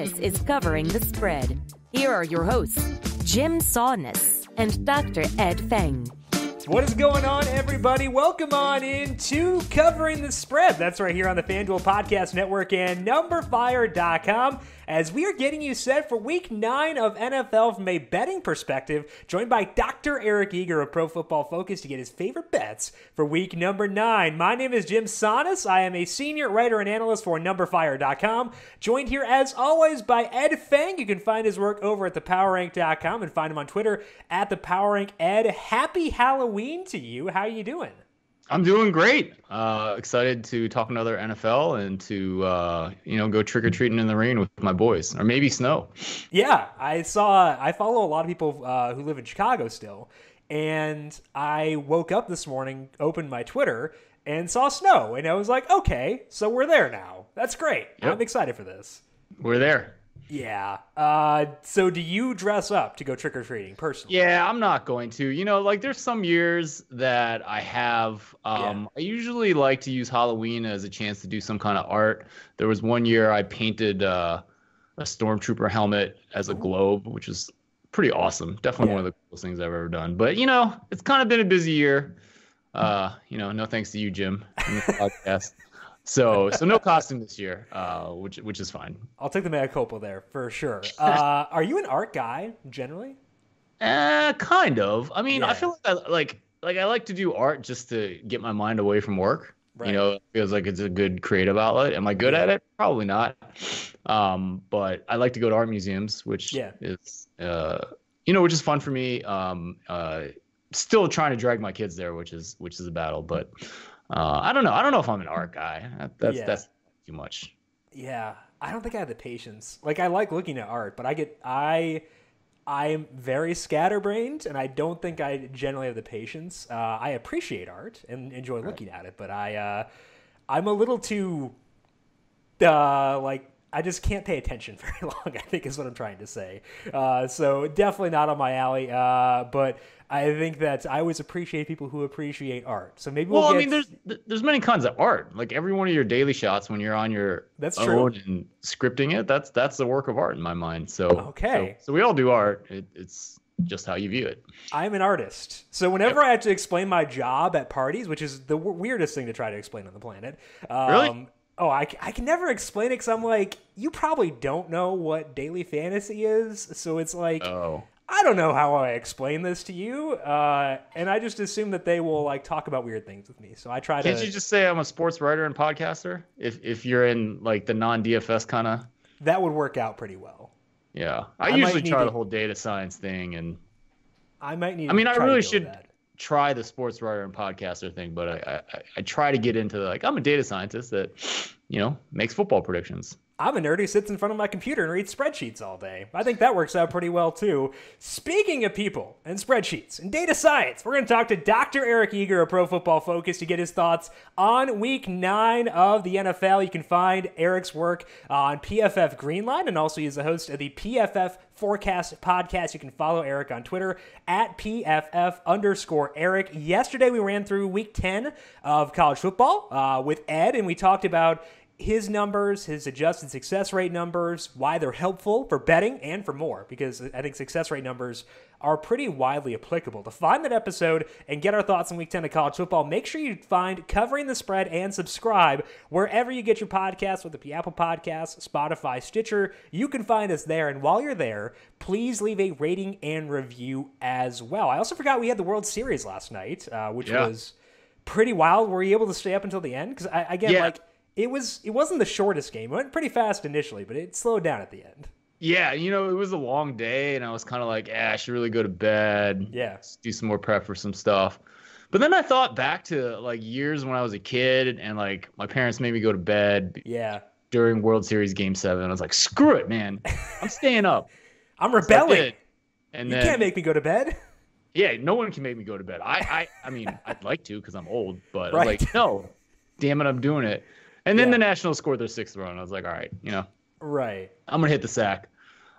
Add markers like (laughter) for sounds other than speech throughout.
This is Covering the Spread. Here are your hosts, Jim Sannes and Dr. Ed Feng. What is going on, everybody? Welcome on in to Covering the Spread. That's right here on the FanDuel Podcast Network and NumberFire.com as we are getting you set for week nine of NFL from a betting perspective, joined by Dr. Eric Eager of Pro Football Focus to get his favorite bets for week number nine. My name is Jim Sannes. I am a senior writer and analyst for NumberFire.com, joined here as always by Ed Feng. You can find his work over at thepowerrank.com and find him on Twitter at thepowerrank. Ed, happy Halloween to you. How are you doing? I'm doing great. Uh, excited to talk another NFL and to uh, you know go trick or treating in the rain with my boys, or maybe snow. Yeah, I saw. I follow a lot of people uh, who live in Chicago still, and I woke up this morning, opened my Twitter, and saw snow, and I was like, okay, so we're there now. That's great. Yep. I'm excited for this. We're there. Yeah. Uh, so do you dress up to go trick or treating personally? Yeah, I'm not going to. You know, like there's some years that I have. Um, I usually like to use Halloween as a chance to do some kind of art. There was one year I painted uh, a stormtrooper helmet as a globe, which is pretty awesome. Definitely Yeah. one of the coolest things I've ever done. But you know, it's kind of been a busy year. Uh, you know, no thanks to you, Jim, in the (laughs) podcast. So, so no costume this year, uh, which which is fine. I'll take the mea culpa there for sure. Uh, are you an art guy generally? Uh, kind of. I mean, Yeah. I feel like I like like I like to do art just to get my mind away from work. Right. You know, it feels like it's a good creative outlet. Am I good at it? Probably not. Um, but I like to go to art museums, which Yeah. is uh, you know, which is fun for me. Um, uh, still trying to drag my kids there, which is which is a battle. But uh, I don't know. I don't know if I'm an art (laughs) guy. That's Yeah. that's too much. Yeah, I don't think I have the patience. Like I like looking at art, but I get I I'm very scatterbrained, and I don't think I generally have the patience. Uh, I appreciate art and enjoy looking at it, but I uh, I'm a little too uh, like I just can't pay attention (laughs) very long. I think is what I'm trying to say. Uh, so definitely not on my alley. Uh, but I think that I always appreciate people who appreciate art. So maybe we'll, Well, I get- mean, there's there's many kinds of art. Like every one of your daily shots when you're on your That's own true. and scripting it, that's that's the work of art in my mind. So Okay. so, so we all do art. It, it's just how you view it. I'm an artist. So whenever I have to explain my job at parties, which is the w- weirdest thing to try to explain on the planet. Um, Really? Oh, I, I can never explain it because I'm like, you probably don't know what daily fantasy is. So it's like, Oh, I don't know how I explain this to you. Uh, and I just assume that they will like talk about weird things with me. So I try can't to. you just say I'm a sports writer and podcaster? If if you're in like the non DFS kind of that would work out pretty well. yeah, I, I usually try to- the whole data science thing and I might need. I mean, I really should try the sports writer and podcaster thing, but I, I I try to get into like I'm a data scientist that you know makes football predictions. I'm a nerd who sits in front of my computer and reads spreadsheets all day. I think that works out pretty well too. Speaking of people and spreadsheets and data science, we're going to talk to Dr. Eric Eager of Pro Football Focus to get his thoughts on week nine of the NFL. You can find Eric's work on PFF Greenline and also he's the host of the PFF Forecast podcast. You can follow Eric on Twitter at PFF underscore Eric. Yesterday we ran through week 10 of college football uh, with Ed and we talked about his numbers, his adjusted success rate numbers, why they're helpful for betting and for more, because I think success rate numbers are pretty widely applicable. To find that episode and get our thoughts on week 10 of college football, make sure you find Covering the Spread and subscribe wherever you get your podcasts, whether it be Apple Podcasts, Spotify, Stitcher. You can find us there. And while you're there, please leave a rating and review as well. I also forgot we had the World Series last night, uh, which Yeah. was pretty wild. Were you able to stay up until the end? Because again, Yeah. like it was, it wasn't the shortest game. It went pretty fast initially, but it slowed down at the end. Yeah, you know, it was a long day, and I was kind of like, eh, I should really go to bed. Yeah. do some more prep for some stuff. But then I thought back to like years when I was a kid, and like my parents made me go to bed Yeah, during World Series Game Seven. I was like, screw it, man, I'm staying up. (laughs) I'm rebelling. did. And you then, can't make me go to bed. (laughs) yeah, no one can make me go to bed. I, I, I mean, I'd like to because I'm old, but (laughs) Right. was like, no, damn it, I'm doing it. And then Yeah. the Nationals scored their sixth run. I was like, all right, you know, Right. I'm gonna hit the sack.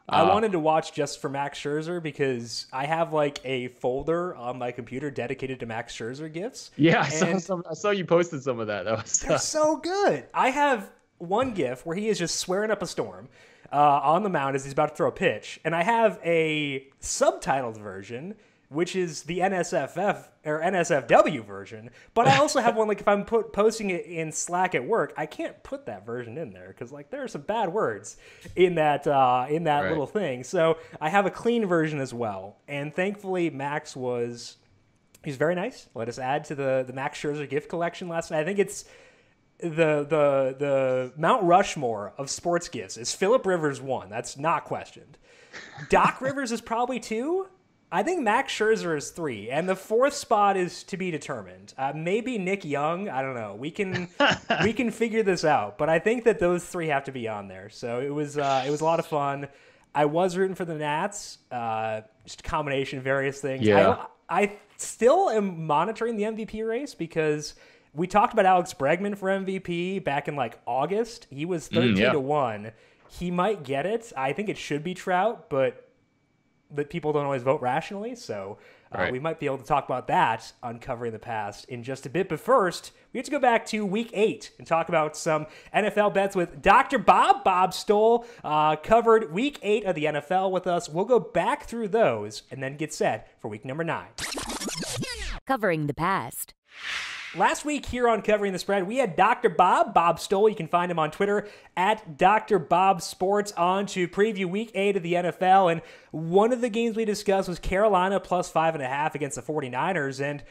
I Uh, wanted to watch just for Max Scherzer because I have like a folder on my computer dedicated to Max Scherzer gifts. Yeah, I saw some. I saw you posted some of that. That was They're so (laughs) good. I have one gif where he is just swearing up a storm. uh, on the mound as he's about to throw a pitch, and I have a subtitled version which is the NSFF or NSFW version. But I also have one like if I'm put, posting it in Slack at work, I can't put that version in there because like there are some bad words in that uh, in that Right. little thing. So I have a clean version as well. And thankfully, Max was he's very nice. Let us add to the the Max Scherzer gift collection last night. I think it's the the the Mount Rushmore of sports gifts is Philip Rivers one. That's not questioned. Doc Rivers is probably two. I think Max Scherzer is three, and the fourth spot is to be determined. Uh, maybe Nick Young. I don't know. We can (laughs) we can figure this out, but I think that those three have to be on there. So it was uh, it was a lot of fun. I was rooting for the Nats. Uh, just a combination of various things. Yeah. I, I still am monitoring the MVP race because we talked about Alex Bregman for MVP back in like August. He was 13 Mm, yeah. to 1. He might get it. I think it should be Trout, but that people don't always vote rationally. So uh, Right. we might be able to talk about that uncovering the past in just a bit. But first, we have to go back to week eight and talk about some NFL bets with Dr. Bob. Bob Stoll uh, covered week eight of the NFL with us. We'll go back through those and then get set for week number nine. Covering the past. Last week here on Covering the Spread, we had Dr. Bob, Bob Stoll. You can find him on Twitter at Dr. Bob Sports on to preview week eight of the NFL. And one of the games we discussed was Carolina plus five and a half against the 49ers. And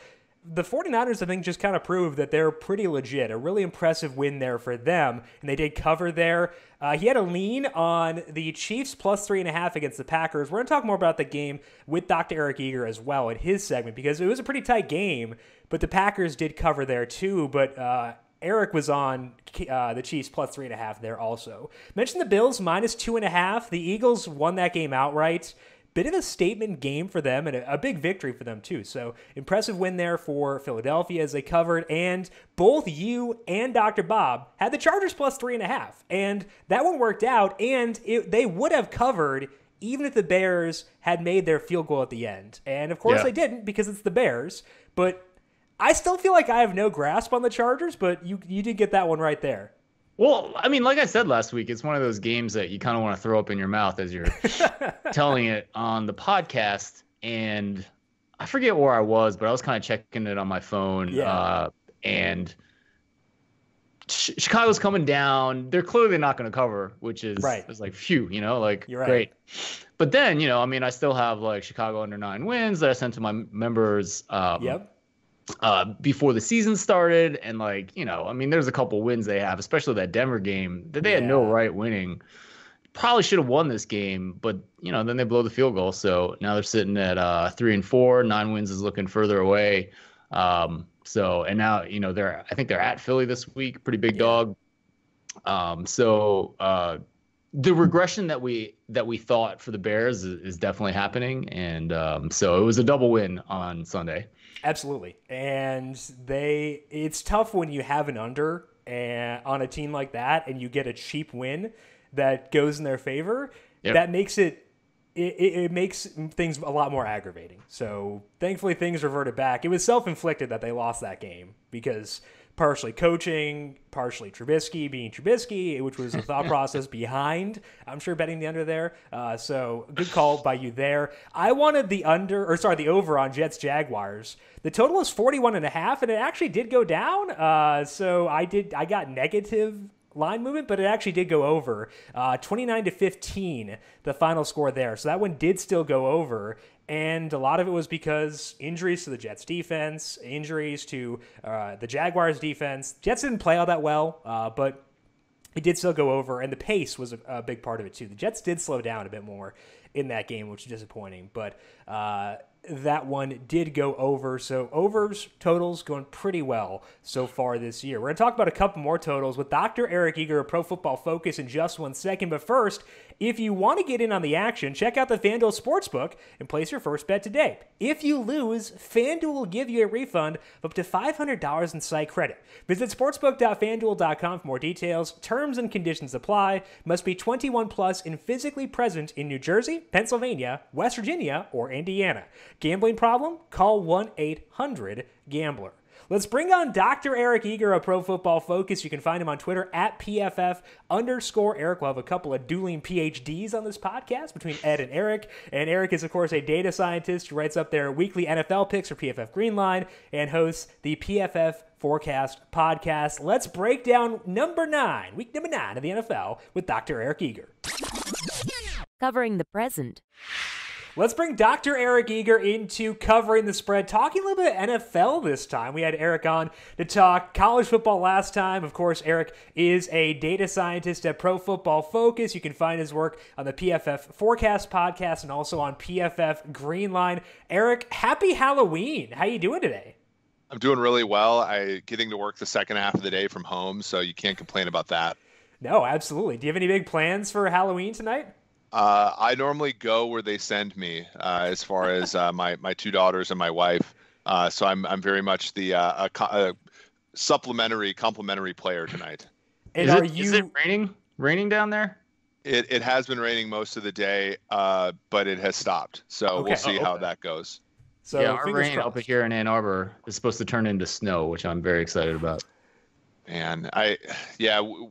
the 49ers, I think, just kind of proved that they're pretty legit. A really impressive win there for them. And they did cover there. Uh, he had a lean on the Chiefs plus three and a half against the Packers. We're going to talk more about the game with Dr. Eric Eager as well in his segment because it was a pretty tight game, but the Packers did cover there too. But uh, Eric was on uh, the Chiefs plus three and a half there also. Mentioned the Bills minus two and a half. The Eagles won that game outright. Bit of a statement game for them and a, a big victory for them too. So impressive win there for Philadelphia as they covered. And both you and Dr. Bob had the Chargers plus three and a half, and that one worked out. And it, they would have covered even if the Bears had made their field goal at the end. And of course Yeah. they didn't because it's the Bears. But I still feel like I have no grasp on the Chargers. But you you did get that one right there. Well, I mean, like I said last week, it's one of those games that you kind of want to throw up in your mouth as you're (laughs) telling it on the podcast. And I forget where I was, but I was kind of checking it on my phone. Yeah. Uh, and Ch- Chicago's coming down. They're clearly not going to cover, which is Right. It's like, phew, you know, like You're right. great. But then, you know, I mean, I still have like Chicago under nine wins that I sent to my members. Um, Yep. Uh, before the season started. And like, you know, I mean, there's a couple wins they have, especially that Denver game that they had no right winning. Probably should have won this game, but you know, then they blow the field goal. So now they're sitting at uh, three and four. Nine wins is looking further away. Um, so and now you know they're I think they're at Philly this week, pretty big Yeah. dog. Um, so uh, the regression that we that we thought for the Bears is, is definitely happening, and um, so it was a double win on Sunday. Absolutely. And they it's tough when you have an under and on a team like that and you get a cheap win that goes in their favor. Yep. That makes it it, it, it makes things a lot more aggravating. So thankfully things reverted back. It was self-inflicted that they lost that game because partially coaching, partially Trubisky being Trubisky, which was the thought (laughs) process behind, I'm sure, betting the under there. Uh, so good call by you there. I wanted the under, or sorry, the over on Jets Jaguars. The total is 41 and a half, and it actually did go down. Uh, so I did, I got negative line movement, but it actually did go over. Uh, 29 to 15, the final score there. So that one did still go over. And a lot of it was because injuries to the Jets defense, injuries to uh, the Jaguars defense. Jets didn't play all that well, uh, but it did still go over, and the pace was a, a big part of it too. The Jets did slow down a bit more in that game, which is disappointing, but uh, that one did go over. So overs totals going pretty well so far this year. We're gonna talk about a couple more totals with Dr. Eric Eager of Pro Football Focus in just one second. But first, if you want to get in on the action, check out the FanDuel Sportsbook and place your first bet today. If you lose, FanDuel will give you a refund of up to $500 in site credit. Visit sportsbook.fanduel.com for more details. Terms and conditions apply. Must be 21 plus and physically present in New Jersey, Pennsylvania, West Virginia, or Indiana. Gambling problem? Call 1 800 GAMBLER. Let's bring on Dr. Eric Eager of Pro Football Focus. You can find him on Twitter at PFF underscore Eric. We'll have a couple of dueling PhDs on this podcast between Ed and Eric. And Eric is, of course, a data scientist who writes up their weekly NFL picks for PFF Greenline and hosts the PFF Forecast podcast. Let's break down number nine, week number nine of the NFL with Dr. Eric Eager. Covering the present. Let's bring Dr. Eric Eager into covering the spread, talking a little bit NFL this time. We had Eric on to talk college football last time. Of course, Eric is a data scientist at Pro Football Focus. You can find his work on the PFF Forecast podcast and also on PFF Greenline. Eric, happy Halloween. How are you doing today? I'm doing really well. I getting to work the second half of the day from home, so you can't complain about that. No, absolutely. Do you have any big plans for Halloween tonight? Uh, I normally go where they send me, uh, as far (laughs) as uh, my my two daughters and my wife. Uh, so I'm I'm very much the uh, a, a supplementary, complementary player tonight. And is, are it, you is it raining? Raining down there? It it has been raining most of the day, uh, but it has stopped. So Okay. we'll see Oh, how that goes. so yeah, our fingers rain up here in Ann Arbor is supposed to turn into snow, which I'm very excited about. And I, yeah, w- w-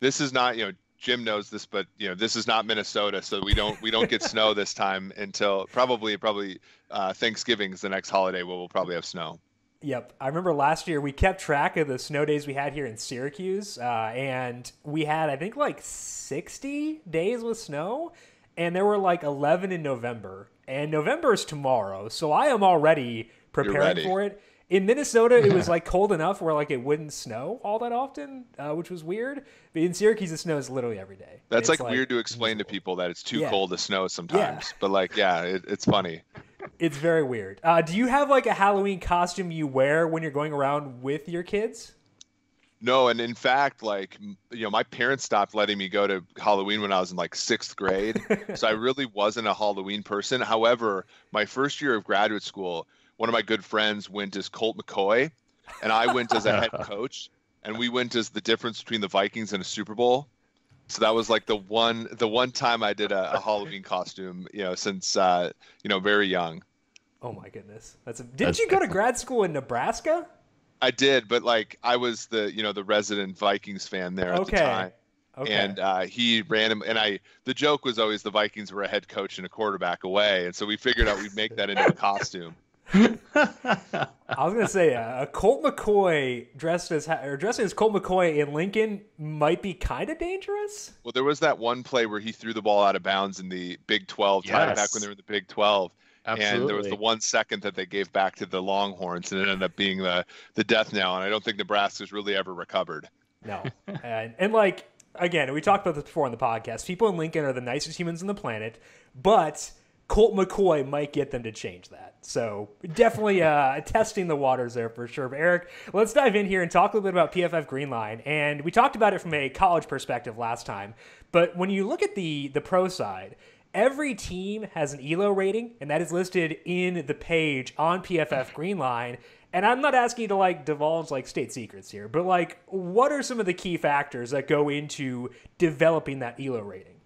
this is not you know Jim knows this, but you know this is not Minnesota, so we don't we don't get snow this time (laughs) until probably probably uh, Thanksgiving is the next holiday where we'll probably have snow. Yep. I remember last year we kept track of the snow days we had here in Syracuse, uh, and we had, I think, like 60 days with snow, and there were like 11 in November. And November is tomorrow, so I am already preparing for it. In Minnesota, it was (laughs) like cold enough where like it wouldn't snow all that often, uh, which was weird. But in Syracuse, it snows literally every day. That's It's, like, weird to explain to people that it's too Yeah. cold to snow sometimes. But like, yeah, it, it's funny. It's very weird. Uh, do you have like a Halloween costume you wear when you're going around with your kids? No, and in fact, like you know, my parents stopped letting me go to Halloween when I was in like sixth grade, (laughs) so I really wasn't a Halloween person. However, my first year of graduate school, one of my good friends went as Colt McCoy, and I went as a head (laughs) coach, and we went as the difference between the Vikings and a Super Bowl. So that was like the one the one time I did a, a Halloween costume, you know, since uh, you know very young. Oh my goodness, that's a. Didn't That's you go to grad school in Nebraska? I did, but like I was the you know the resident Vikings fan there at Okay. the time. Okay. and uh, he ran him. And I, the joke was always the Vikings were a head coach and a quarterback away, and so we figured out we'd make that into a costume. I was gonna say uh, a Colt McCoy dressed as or dressing as Colt McCoy in Lincoln might be kind of dangerous. Well, there was that one play where he threw the ball out of bounds in the Big 12, tied it back when they were in the Big 12. Absolutely. And there was the one second that they gave back to the Longhorns, and it ended up being the the death knell. And I don't think Nebraska's really ever recovered. No, and and like again, we talked about this before on the podcast. People in Lincoln are the nicest humans on the planet, but Colt McCoy might get them to change that. So definitely uh, testing the waters there for sure. But Eric, let's dive in here and talk a little bit about PFF Greenline. And we talked about it from a college perspective last time, but when you look at the the pro side. Every team has an ELO rating, and that is listed in the page on PFF Greenline. And I'm not asking you to like divulge like state secrets here, but like, what are some of the key factors that go into developing that ELO rating?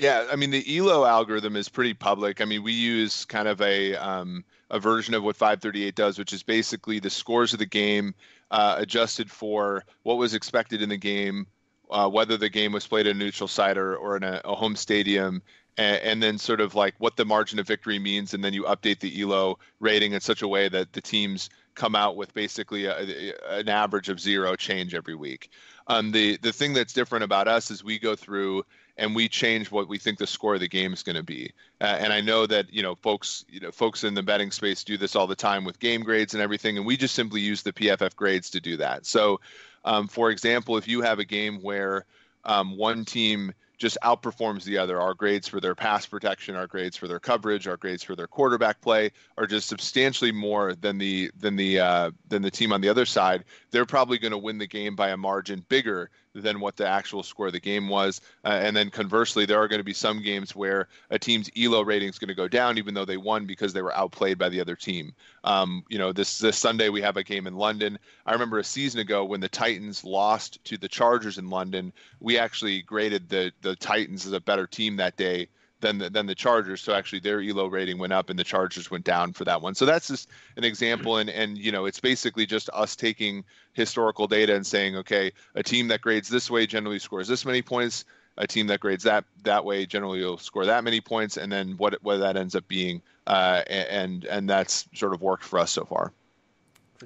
Yeah, I mean the ELO algorithm is pretty public. I mean we use kind of a um, a version of what 538 does, which is basically the scores of the game uh, adjusted for what was expected in the game, uh, whether the game was played at a neutral site or, or in a, a home stadium, and, and then sort of like what the margin of victory means, and then you update the ELO rating in such a way that the teams come out with basically a, a- an average of zero change every week. Um, the the thing that's different about us is we go through and we change what we think the score of the game is going to be. Uh, and I know that you know folks you know folks in the betting space do this all the time with game grades and everything, and we just simply use the PFF grades to do that. So, um, for example, if you have a game where um, one team just outperforms the other. Our grades for their pass protection, our grades for their coverage, our grades for their quarterback play are just substantially more than the than the uh, than the team on the other side. They're probably going to win the game by a margin bigger than what the actual score of the game was. Uh, and then conversely, there are going to be some games where a team's ELO rating is going to go down, even though they won because they were outplayed by the other team. Um, you know, this this Sunday we have a game in London. I remember a season ago when the Titans lost to the Chargers in London. We actually graded the the Titans as a better team that day than the, than the Chargers. So actually, their Elo rating went up, and the Chargers went down for that one. So that's just an example, and and you know, it's basically just us taking historical data and saying, okay, a team that grades this way generally scores this many points. A team that grades that that way generally will score that many points, and then what what that ends up being, uh, and and that's sort of worked for us so far.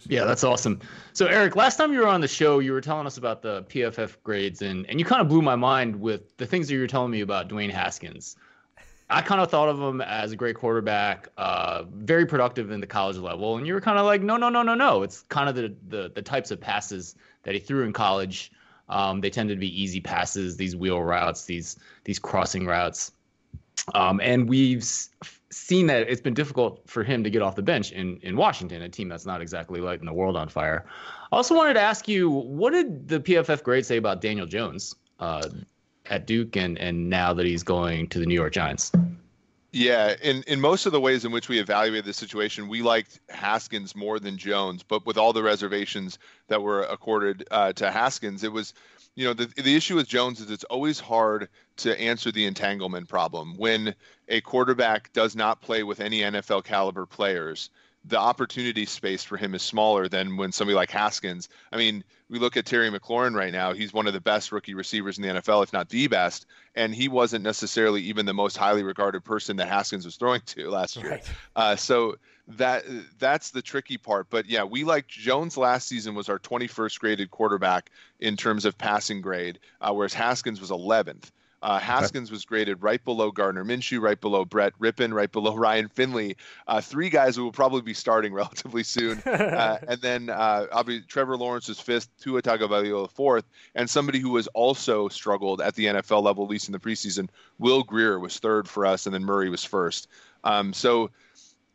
Yeah, that's awesome. So, Eric, last time you were on the show, you were telling us about the PFF grades, and, and you kind of blew my mind with the things that you were telling me about Dwayne Haskins. I kind of thought of him as a great quarterback, uh, very productive in the college level, and you were kind of like, no, no, no, no, no. It's kind of the the, the types of passes that he threw in college. Um, they tended to be easy passes, these wheel routes, these these crossing routes, um, and we've seen that it's been difficult for him to get off the bench in in Washington, a team that's not exactly lighting the world on fire. I also wanted to ask you, what did the PFF grade say about Daniel Jones? Uh, at Duke and and now that he's going to the New York Giants. Yeah, in, in most of the ways in which we evaluated the situation, we liked Haskins more than Jones, but with all the reservations that were accorded uh, to Haskins, it was, you know, the the issue with Jones is it's always hard to answer the entanglement problem when a quarterback does not play with any NFL caliber players the opportunity space for him is smaller than when somebody like Haskins. I mean, we look at Terry McLaurin right now. He's one of the best rookie receivers in the NFL, if not the best. And he wasn't necessarily even the most highly regarded person that Haskins was throwing to last year. Right. Uh, so that that's the tricky part. But yeah, we like Jones last season was our 21st graded quarterback in terms of passing grade, uh, whereas Haskins was 11th. Uh, Haskins was graded right below Gardner Minshew, right below Brett Rypien, right below (laughs) Ryan Finley. Uh, three guys who will probably be starting (laughs) relatively soon. Uh, (laughs) and then uh, obviously Trevor Lawrence was fifth, Tua Tagovailoa fourth, and somebody who has also struggled at the NFL level, at least in the preseason, Will Grier was third for us, and then Murray was first. Um, so,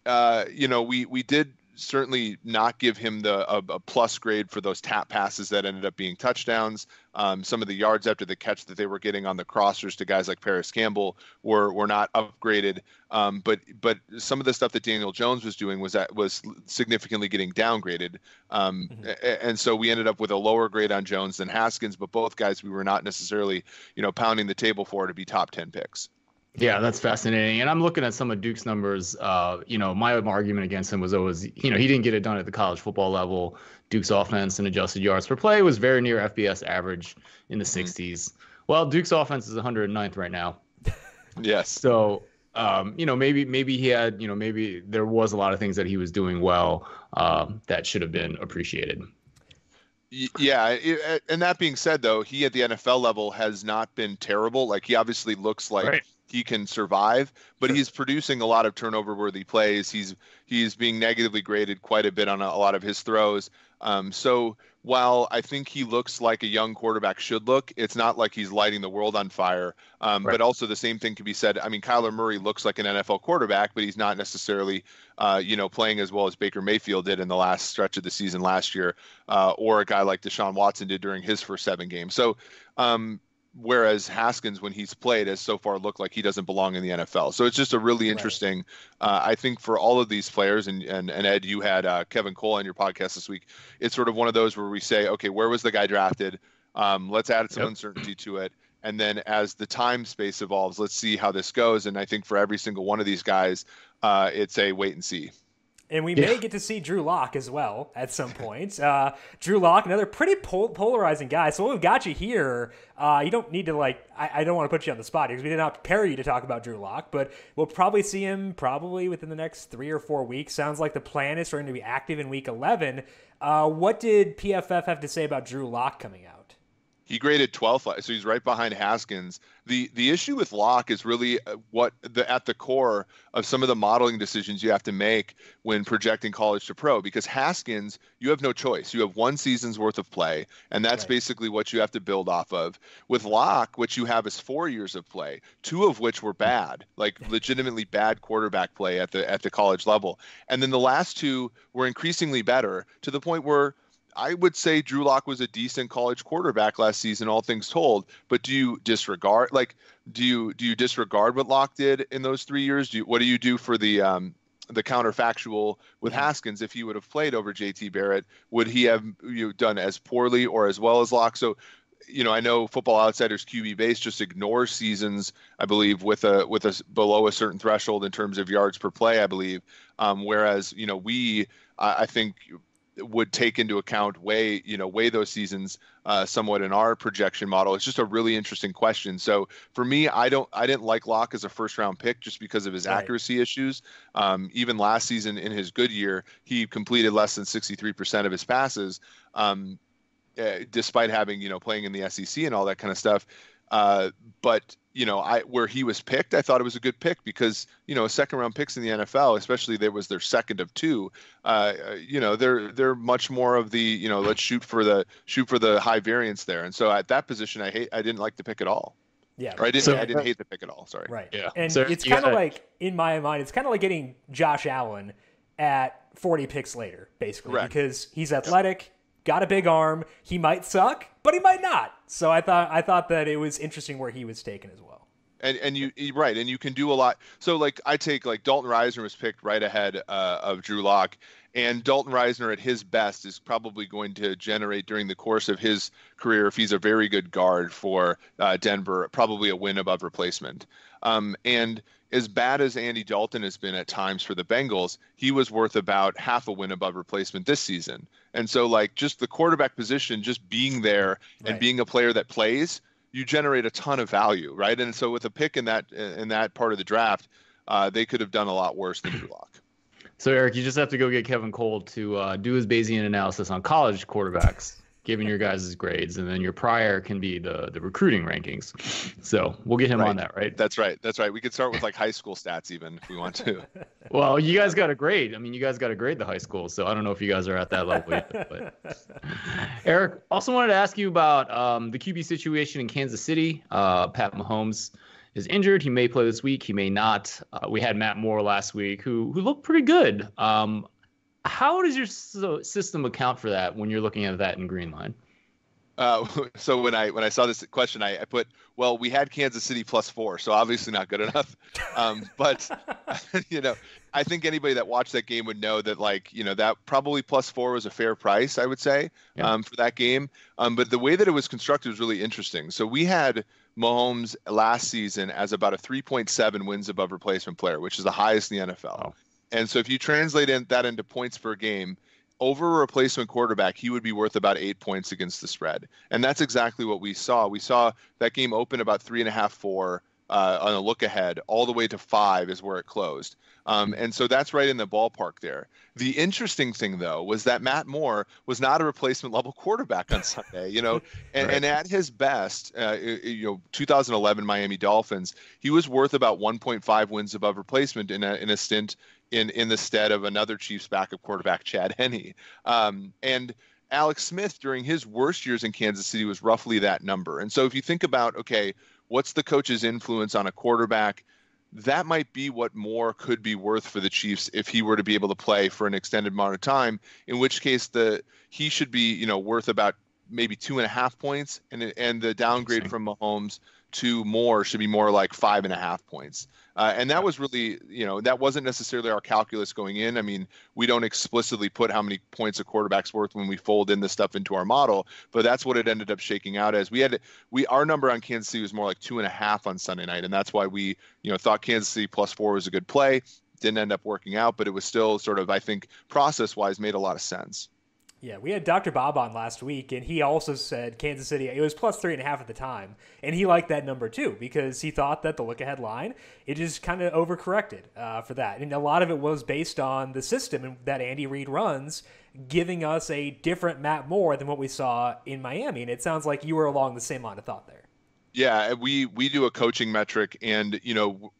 uh, you know, we we did certainly not give him the a, a, plus grade for those tap passes that ended up being touchdowns. Um, some of the yards after the catch that they were getting on the crossers to guys like Parris Campbell were were not upgraded. Um, but but some of the stuff that Daniel Jones was doing was that was significantly getting downgraded. Um, mm-hmm. And so we ended up with a lower grade on Jones than Haskins. But both guys we were not necessarily you know pounding the table for to be top ten picks. Yeah, that's fascinating. And I'm looking at some of Duke's numbers. Uh, you know, my argument against him was always, you know, he didn't get it done at the college football level. Duke's offense and adjusted yards per play was very near FBS average in the mm-hmm. 60s. Well, Duke's offense is 109th right now. (laughs) yes. So, um, you know, maybe maybe he had, you know, maybe there was a lot of things that he was doing well uh, that should have been appreciated. Yeah, and that being said, though, he at the NFL level has not been terrible. Like he obviously looks like. Right he can survive, but sure. he's producing a lot of turnover worthy plays. He's he's being negatively graded quite a bit on a, a lot of his throws. Um, so while I think he looks like a young quarterback should look, it's not like he's lighting the world on fire. Um, right. But also the same thing can be said. I mean, Kyler Murray looks like an NFL quarterback, but he's not necessarily, uh, you know, playing as well as Baker Mayfield did in the last stretch of the season last year, uh, or a guy like Deshaun Watson did during his first seven games. So um, whereas Haskins, when he's played, has so far looked like he doesn't belong in the NFL. So it's just a really interesting. Right. Uh, I think for all of these players, and and, and Ed, you had uh, Kevin Cole on your podcast this week. It's sort of one of those where we say, okay, where was the guy drafted? Um, let's add some yep. uncertainty to it. And then as the time space evolves, let's see how this goes. And I think for every single one of these guys, uh, it's a wait and see. And we may get to see Drew Lock as well at some point. Uh, Drew Lock, another pretty pol- polarizing guy. So what we've got you here, uh, you don't need to like. I, I, don't want to put you on the spot because we did not prepare you to talk about Drew Lock, but we'll probably see him probably within the next three or four weeks. Sounds like the plan is for him to be active in Week 11. Uh, what did PFF have to say about Drew Lock coming out? He graded 12th, so he's right behind Haskins. The the issue with Lock is really uh, what the at the core of some of the modeling decisions you have to make when projecting college to pro because Haskins, you have no choice. You have one season's worth of play, and that's right. basically what you have to build off of. With Lock, what you have is 4 years of play, two of which were bad, like (laughs) legitimately bad quarterback play at the at the college level. And then the last two were increasingly better to the point where I would say Drew Lock was a decent college quarterback last season, all things told. But do you disregard like do you do you disregard what Lock did in those three years? Do you, what do you do for the um, the counterfactual with Haskins? If he would have played over J.T. Barrett, would he have you know, done as poorly or as well as Lock? So you know, I know Football Outsiders QBASE just ignores seasons, I believe, with a with a below a certain threshold in terms of yards per play, I believe. Um, whereas, you know, we I think would take into account weigh you know weigh those seasons uh, somewhat in our projection model. It's just a really interesting question. So for me i don't i didn't like Lock as a first round pick just because of his right. accuracy issues. Um, even last season in his good year he completed less than 63% of his passes um, uh, despite having you know playing in the sec and all that kind of stuff. Uh, but you know, I where he was picked, I thought it was a good pick because you know, second round picks in the NFL, especially there was their second of two. Uh, you know, they're they're much more of the you know, let's shoot for the shoot for the high variance there. And so at that position, I hate I didn't like the pick at all. Yeah, or I didn't so, I didn't hate the pick at all. Sorry. Right. Yeah. And so it's kind of like in my mind, it's kind of like getting Josh Allen at 40 picks later, basically, Correct. because he's athletic got a big arm. He might suck, but he might not. So I thought I thought that it was interesting where he was taken as well. And and you right, and you can do a lot. So like I take like Dalton Risner was picked right ahead uh, of Drew Lock, and Dalton Risner at his best is probably going to generate during the course of his career if he's a very good guard for uh, Denver, probably a win above replacement. Um, and as bad as Andy Dalton has been at times for the Bengals, he was worth about half a win above replacement this season. And so, like, just the quarterback position, just being there and right. being a player that plays, you generate a ton of value, right? And so, with a pick in that in that part of the draft, uh, they could have done a lot worse than Drew Lock. So, Eric, you just have to go get Kevin Cole to uh, do his Bayesian analysis on college quarterbacks given your guys' grades, and then your prior can be the the recruiting rankings. (laughs) So we'll get him right. on that, right? That's right. That's right. We could start with like high school stats even if we want to. (laughs) well, you guys got a grade. I mean, you guys got a grade the high school, so I don't know if you guys are at that level yet. But (laughs) Eric, also wanted to ask you about um, the QB situation in Kansas City. Uh, Pat Mahomes is injured. He may play this week. He may not. Uh, we had Matt Moore last week, who who looked pretty good. Um, how does your system account for that when you're looking at that in Greenline? Uh, (laughs) so when I when I saw this question, I, I, put well, we had Kansas City plus four, so obviously not good enough. (laughs) Um, but (laughs) you know, I think anybody that watched that game would know that like you know that probably plus four was a fair price, I would say, yeah. um, for that game. Um, but the way that it was constructed was really interesting. So we had Mahomes last season as about a 3.7 wins above replacement player, which is the highest in the NFL. Oh. And so if you translate in, that into points per game, over a replacement quarterback, he would be worth about eight points against the spread. And that's exactly what we saw. We saw that game open about three and a half, four uh, on a look ahead, all the way to five is where it closed. Um, and so that's right in the ballpark there. The interesting thing, though, was that Matt Moore was not a replacement level quarterback on Sunday. You know, (laughs) and, right. and at his best, uh, you know, 2011 Miami Dolphins, he was worth about 1.5 wins above replacement in a in a stint in in the stead of another Chiefs backup quarterback, Chad Henne. Um, and Alex Smith during his worst years in Kansas City was roughly that number. And so if you think about, okay, what's the coach's influence on a quarterback? that might be what Moore could be worth for the Chiefs if he were to be able to play for an extended amount of time. In which case, the he should be you know worth about maybe two and a half points, and and the downgrade from Mahomes to Moore should be more like five and a half points. Uh, and that was really, you know, that wasn't necessarily our calculus going in. I mean, we don't explicitly put how many points a quarterback's worth when we fold in the stuff into our model, but that's what it ended up shaking out as. We had, we our number on Kansas City was more like two and a half on Sunday night, and that's why we, you know, thought Kansas City plus four was a good play. Didn't end up working out, but it was still sort of, I think, process wise, made a lot of sense. Yeah, we had Dr. Bob on last week, and he also said Kansas City, it was plus three and a half at the time. And he liked that number too, because he thought that the look ahead line, it just kind of overcorrected uh, for that. And a lot of it was based on the system that Andy Reid runs, giving us a different Matt Moore than what we saw in Miami. And it sounds like you were along the same line of thought there. Yeah, we we do a coaching metric, and you know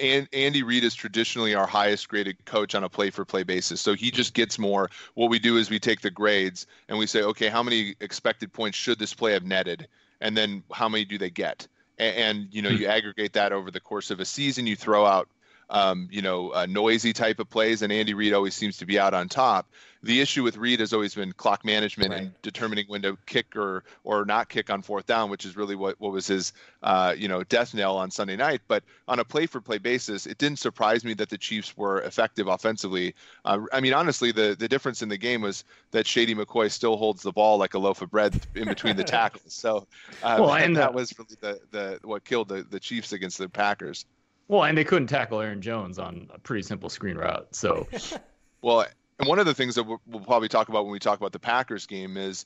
and Andy Reid is traditionally our highest graded coach on a play for play basis. So he just gets more. What we do is we take the grades and we say, okay, how many expected points should this play have netted? And then how many do they get? And, and you know, you hmm. aggregate that over the course of a season. You throw out um, you know, uh, noisy type of plays, and Andy Reid always seems to be out on top. The issue with Reid has always been clock management right. and determining when to kick or or not kick on fourth down, which is really what, what was his uh, you know death knell on Sunday night. But on a play for play basis, it didn't surprise me that the Chiefs were effective offensively. Uh, I mean, honestly, the the difference in the game was that Shady McCoy still holds the ball like a loaf of bread in between the (laughs) tackles. So uh, well, and that was really the, the what killed the, the Chiefs against the Packers. Well, and they couldn't tackle Aaron Jones on a pretty simple screen route. So, (laughs) well, and one of the things that we'll, we'll probably talk about when we talk about the Packers game is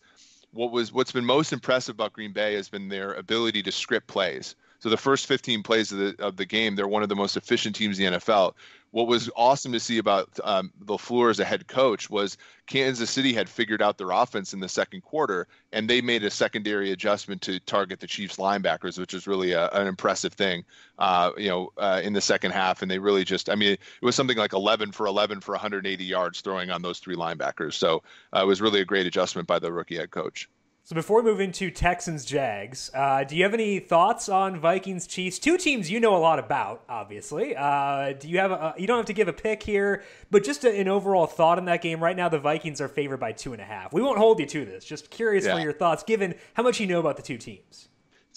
what was what's been most impressive about Green Bay has been their ability to script plays. So the first 15 plays of the of the game, they're one of the most efficient teams in the NFL what was awesome to see about um, LaFleur as a head coach was Kansas City had figured out their offense in the second quarter, and they made a secondary adjustment to target the Chiefs linebackers, which is really a, an impressive thing, uh, you know, uh, in the second half. And they really just, I mean, it was something like 11 for 11 for 180 yards throwing on those three linebackers. So uh, it was really a great adjustment by the rookie head coach. So before we move into Texans Jags, uh, do you have any thoughts on Vikings Chiefs? Two teams you know a lot about, obviously. Uh, do you have a, you don't have to give a pick here, but just a, an overall thought on that game. Right now, the Vikings are favored by two and a half. We won't hold you to this. Just curious yeah. for your thoughts, given how much you know about the two teams.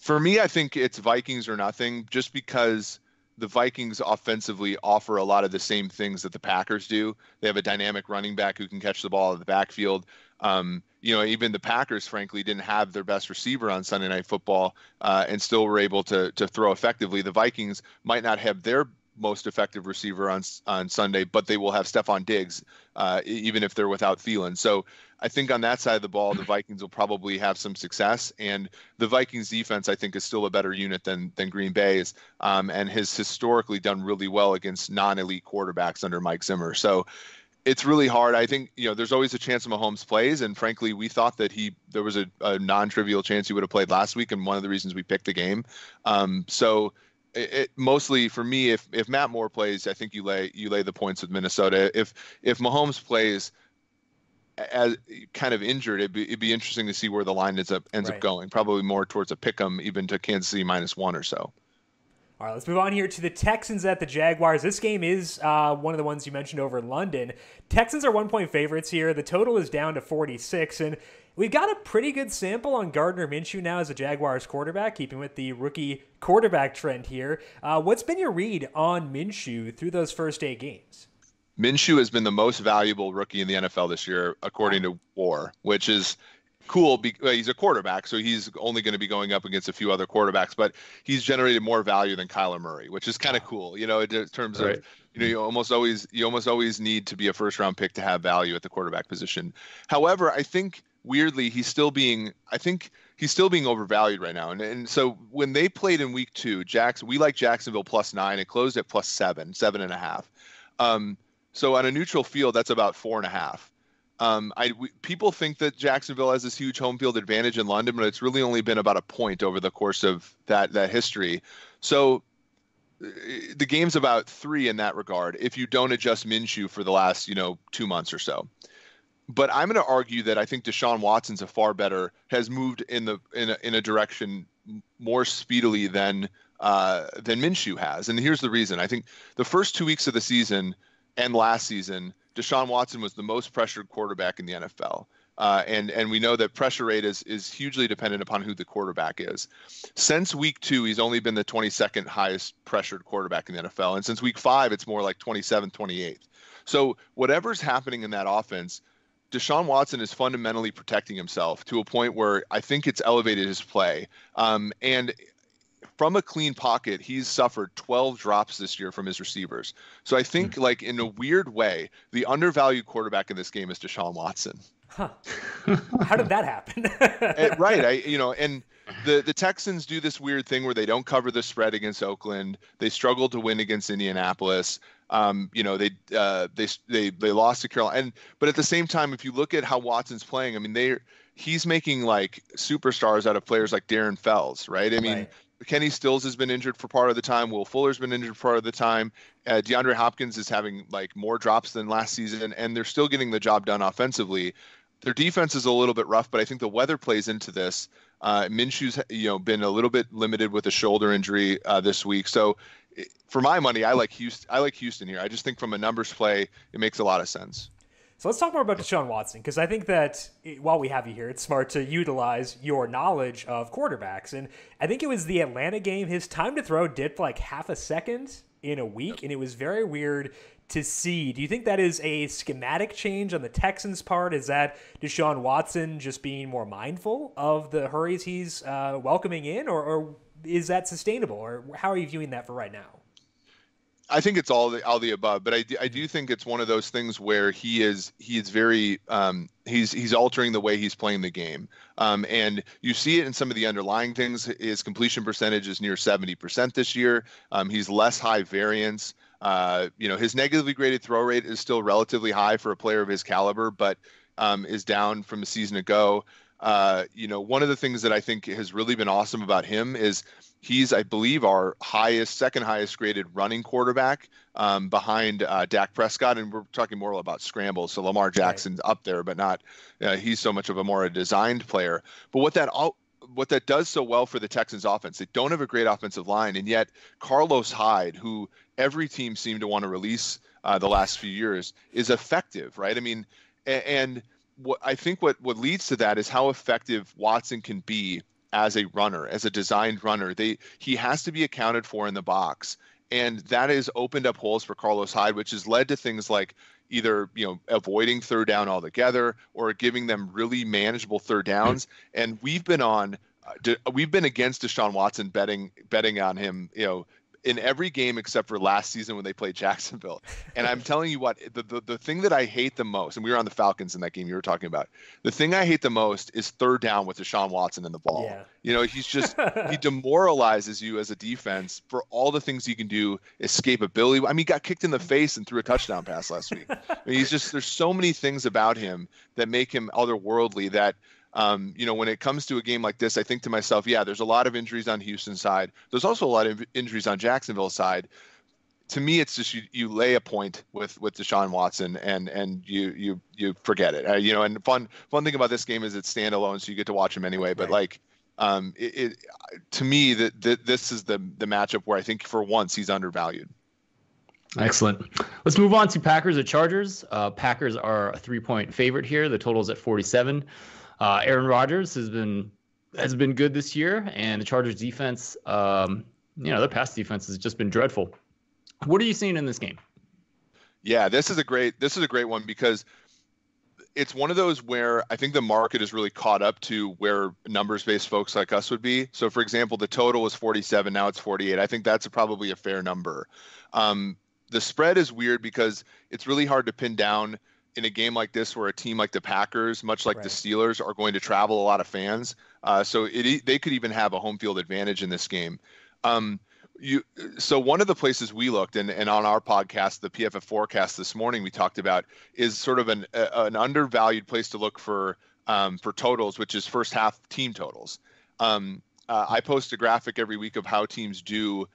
For me, I think it's Vikings or nothing, just because the Vikings offensively offer a lot of the same things that the Packers do. They have a dynamic running back who can catch the ball in the backfield. Um, you know, even the Packers, frankly, didn't have their best receiver on Sunday Night Football, uh, and still were able to to throw effectively. The Vikings might not have their most effective receiver on on Sunday, but they will have Stefon Diggs, uh, even if they're without Thielen. So I think on that side of the ball, the Vikings will probably have some success, and the Vikings defense I think is still a better unit than than Green Bay's, um, and has historically done really well against non-elite quarterbacks under Mike Zimmer. So it's really hard. I think you know there's always a chance Mahomes plays, and frankly, we thought that he there was a, a non-trivial chance he would have played last week, and one of the reasons we picked the game. Um, so. It, it, mostly for me, if if Matt Moore plays, I think you lay you lay the points with Minnesota. If if Mahomes plays, as kind of injured, it'd be, it'd be interesting to see where the line ends up ends right. up going. Probably more towards a pick 'em, even to Kansas City minus one or so. All right, let's move on here to the Texans at the Jaguars. This game is uh, one of the ones you mentioned over in London. Texans are one point favorites here. The total is down to 46, and we've got a pretty good sample on Gardner Minshew now as a Jaguars quarterback, keeping with the rookie quarterback trend here. Uh, what's been your read on Minshew through those first eight games? Minshew has been the most valuable rookie in the NFL this year, according to WAR, which is cool. Because he's a quarterback, so he's only going to be going up against a few other quarterbacks, but he's generated more value than Kyler Murray, which is kind of cool. You know, in terms right. of you know, you almost always you almost always need to be a first round pick to have value at the quarterback position. However, I think weirdly he's still being I think he's still being overvalued right now. And and so when they played in week two, Jackson we like Jacksonville plus nine. It closed at plus seven, seven and a half. Um, so on a neutral field, that's about four and a half. Um, I we, people think that Jacksonville has this huge home field advantage in London, but it's really only been about a point over the course of that that history. So uh, the game's about three in that regard. If you don't adjust Minshew for the last you know two months or so, but I'm going to argue that I think Deshaun Watson's a far better has moved in the in a, in a direction more speedily than uh, than Minshew has, and here's the reason. I think the first two weeks of the season and last season Deshaun Watson was the most pressured quarterback in the NFL. Uh, and and we know that pressure rate is is hugely dependent upon who the quarterback is. Since week two, he's only been the 22nd highest pressured quarterback in the NFL, and since week five, it's more like 27th, 28th. So whatever's happening in that offense, Deshaun Watson is fundamentally protecting himself to a point where I think it's elevated his play. Um, and from a clean pocket, he's suffered 12 drops this year from his receivers. So I think, mm. like in a weird way, the undervalued quarterback in this game is Deshaun Watson. Huh. How did that happen? (laughs) and, right. I you know, and the the Texans do this weird thing where they don't cover the spread against Oakland. They struggle to win against Indianapolis. Um, you know, they uh, they they they lost to Carolina. And but at the same time, if you look at how Watson's playing, I mean, they he's making like superstars out of players like Darren Fells, right? I mean, right. Kenny Stills has been injured for part of the time. Will Fuller's been injured for part of the time. Uh, DeAndre Hopkins is having like more drops than last season, and they're still getting the job done offensively. Their defense is a little bit rough, but I think the weather plays into this. Uh, Minshew's you know been a little bit limited with a shoulder injury uh, this week, so for my money, I like Houston. I like Houston here. I just think from a numbers play, it makes a lot of sense. So let's talk more about Deshaun Watson because I think that while we have you here, it's smart to utilize your knowledge of quarterbacks. And I think it was the Atlanta game. His time to throw dipped like half a second in a week, and it was very weird to see. Do you think that is a schematic change on the Texans' part? Is that Deshaun Watson just being more mindful of the hurries he's uh, welcoming in, or, or is that sustainable, or how are you viewing that for right now? I think it's all the all the above, but I do, I do think it's one of those things where he is he is very um, he's he's altering the way he's playing the game, um, and you see it in some of the underlying things. His completion percentage is near seventy percent this year. Um, he's less high variance. Uh, you know, his negatively graded throw rate is still relatively high for a player of his caliber, but um, is down from a season ago. Uh, you know, one of the things that I think has really been awesome about him is He's, I believe, our highest, second highest graded running quarterback um, behind uh, Dak Prescott. And we're talking more about scrambles. So Lamar Jackson's right. up there, but not, uh, he's so much of a more a designed player. But what that all, what that does so well for the Texans offense, they don't have a great offensive line, and yet Carlos Hyde, who every team seemed to want to release uh, the last few years, is effective, right? I mean, and, and what I think what what leads to that is how effective Watson can be as a runner, as a designed runner. They he has to be accounted for in the box. And that has opened up holes for Carlos Hyde, which has led to things like either you know avoiding third down altogether or giving them really manageable third downs. And we've been on uh, we've been against Deshaun Watson betting betting on him, you know, in every game except for last season when they played Jacksonville. And I'm telling you what, the, the, the thing that I hate the most, and we were on the Falcons in that game you were talking about, the thing I hate the most is third down with Deshaun Watson in the ball. Yeah. You know, he's just, he (laughs) demoralizes you as a defense for all the things he can do, escapability. I mean, he got kicked in the face and threw a touchdown pass last week. I mean, he's just, there's so many things about him that make him otherworldly that – um, you know, when it comes to a game like this, I think to myself, yeah, there's a lot of injuries on Houston's side. There's also a lot of injuries on Jacksonville's side. To me, it's just you, you lay a point with with Deshaun Watson and and you you you forget it. Uh, you know, and fun fun thing about this game is it's standalone, so you get to watch him anyway. But right. like, um, it, it, to me that this is the the matchup where I think for once he's undervalued. Excellent. Let's move on to Packers at Chargers. Uh, Packers are a three point favorite here. The total is at 47. Uh, Aaron Rodgers has been has been good this year, and the Chargers defense, um, you know, their pass defense has just been dreadful. What are you seeing in this game? Yeah, this is a great this is a great one because it's one of those where I think the market is really caught up to where numbers based folks like us would be. So, for example, the total was 47, now it's 48. I think that's probably a fair number. Um, the spread is weird because it's really hard to pin down in a game like this where a team like the Packers, much like right. the Steelers, are going to travel a lot of fans. Uh, so it, they could even have a home field advantage in this game. Um, you, so one of the places we looked and, and on our podcast, the PFF forecast this morning, we talked about is sort of an, a, an undervalued place to look for um, for totals, which is first half team totals. Um, uh, I post a graphic every week of how teams do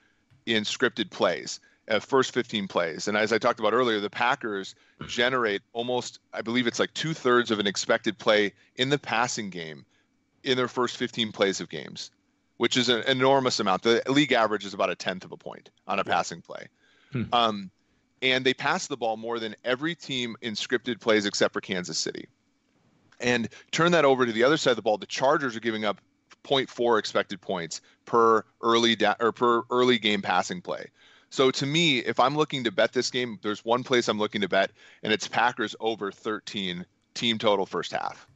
in scripted plays uh, first 15 plays. And as I talked about earlier, the Packers generate almost, I believe it's like two thirds of an expected play in the passing game in their first 15 plays of games, which is an enormous amount. The league average is about a tenth of a point on a passing play. Hmm. Um, and they pass the ball more than every team in scripted plays except for Kansas City. And turn that over to the other side of the ball. The Chargers are giving up 0.4 expected points per early da- or per early game passing play. So to me, if I'm looking to bet this game, there's one place I'm looking to bet, and it's Packers over 13 team total first half.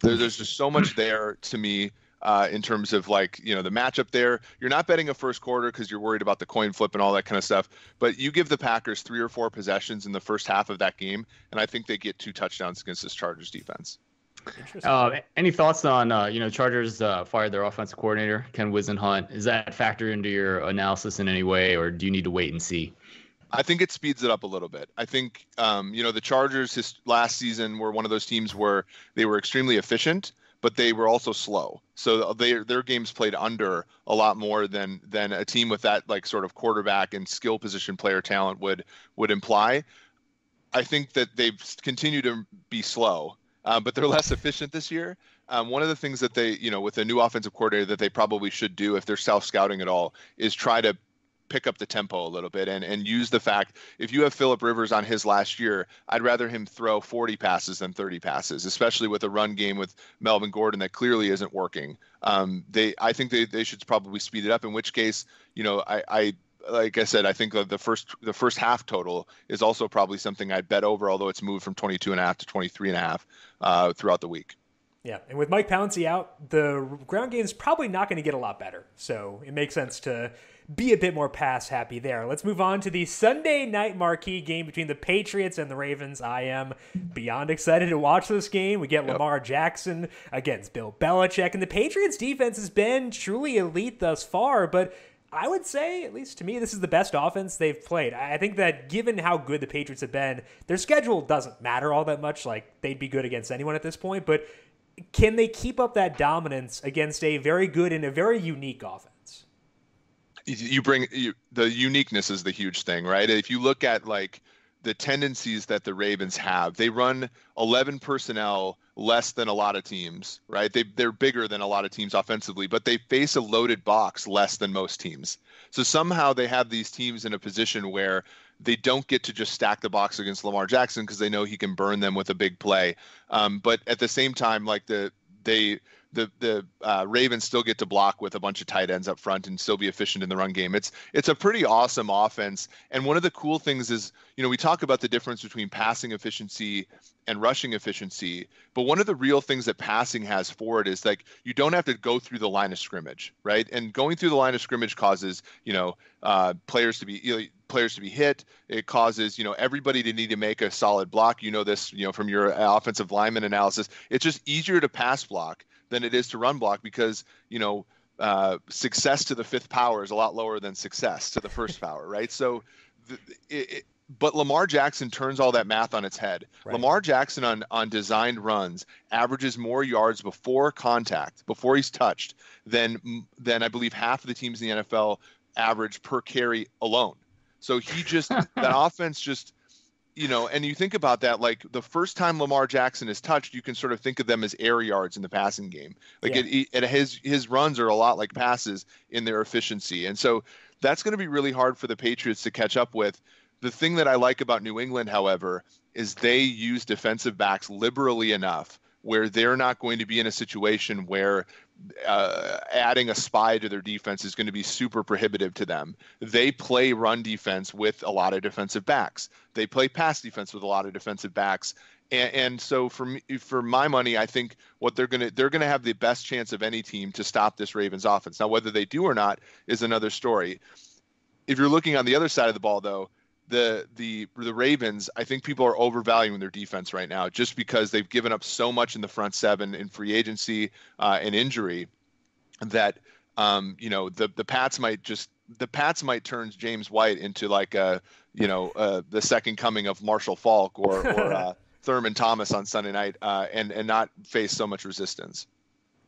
There, there's just so much there to me uh, in terms of like you know the matchup there. You're not betting a first quarter because you're worried about the coin flip and all that kind of stuff. But you give the Packers three or four possessions in the first half of that game, and I think they get two touchdowns against this Chargers defense. Uh, any thoughts on uh, you know Chargers uh, fired their offensive coordinator Ken Whisenhunt? Is that factor into your analysis in any way, or do you need to wait and see? I think it speeds it up a little bit. I think um, you know the Chargers his, last season were one of those teams where they were extremely efficient, but they were also slow. So they, their games played under a lot more than than a team with that like sort of quarterback and skill position player talent would would imply. I think that they've continued to be slow uh, but they're less efficient this year. Um, one of the things that they, you know, with a new offensive coordinator that they probably should do if they're self scouting at all is try to pick up the tempo a little bit and, and use the fact if you have Philip Rivers on his last year, I'd rather him throw 40 passes than 30 passes, especially with a run game with Melvin Gordon that clearly isn't working. Um, they I think they, they should probably speed it up. In which case, you know, I, I like I said, I think the first the first half total is also probably something I'd bet over, although it's moved from 22 and a half to 23 and a half uh, throughout the week. Yeah, and with Mike Pouncey out, the ground game is probably not going to get a lot better. So it makes sense to be a bit more pass happy there. Let's move on to the Sunday night marquee game between the Patriots and the Ravens. I am beyond excited to watch this game. We get yep. Lamar Jackson against Bill Belichick, and the Patriots defense has been truly elite thus far, but I would say, at least to me, this is the best offense they've played. I think that given how good the Patriots have been, their schedule doesn't matter all that much. Like, they'd be good against anyone at this point, but can they keep up that dominance against a very good and a very unique offense? You bring you, the uniqueness is the huge thing, right? If you look at like the tendencies that the Ravens have, they run 11 personnel less than a lot of teams, right? They they're bigger than a lot of teams offensively, but they face a loaded box less than most teams. So somehow they have these teams in a position where they don't get to just stack the box against Lamar Jackson because they know he can burn them with a big play. Um, but at the same time, like the they the the uh, Ravens still get to block with a bunch of tight ends up front and still be efficient in the run game. It's it's a pretty awesome offense. And one of the cool things is, you know, we talk about the difference between passing efficiency and rushing efficiency, but one of the real things that passing has for it is like you don't have to go through the line of scrimmage, right? And going through the line of scrimmage causes, you know, uh, players to be you know, players to be hit. It causes, you know, everybody to need to make a solid block. You know this, you know, from your offensive lineman analysis. It's just easier to pass block than it is to run block because you know uh, success to the fifth power is a lot lower than success to the first (laughs) power, right? So, the, it, it, but Lamar Jackson turns all that math on its head. Right. Lamar Jackson on on designed runs averages more yards before contact, before he's touched, than than I believe half of the teams in the NFL average per carry alone. So he just (laughs) that offense just you know, and you think about that, like the first time Lamar Jackson is touched, you can sort of think of them as air yards in the passing game. Like yeah. it, it, his his runs are a lot like passes in their efficiency, and so that's going to be really hard for the Patriots to catch up with. The thing that I like about New England, however, is they use defensive backs liberally enough where they're not going to be in a situation where uh, adding a spy to their defense is going to be super prohibitive to them. They play run defense with a lot of defensive backs. They play pass defense with a lot of defensive backs. And, and so for me, for my money, I think what they're gonna they're gonna have the best chance of any team to stop this Ravens offense. Now, whether they do or not is another story. If you're looking on the other side of the ball, though, the the the Ravens, I think people are overvaluing their defense right now just because they've given up so much in the front seven in free agency uh, and injury that um, you know the the Pats might just the Pats might turn James White into like a you know uh, the second coming of Marshall Faulk or or (laughs) uh, Thurman Thomas on Sunday night uh, and and not face so much resistance.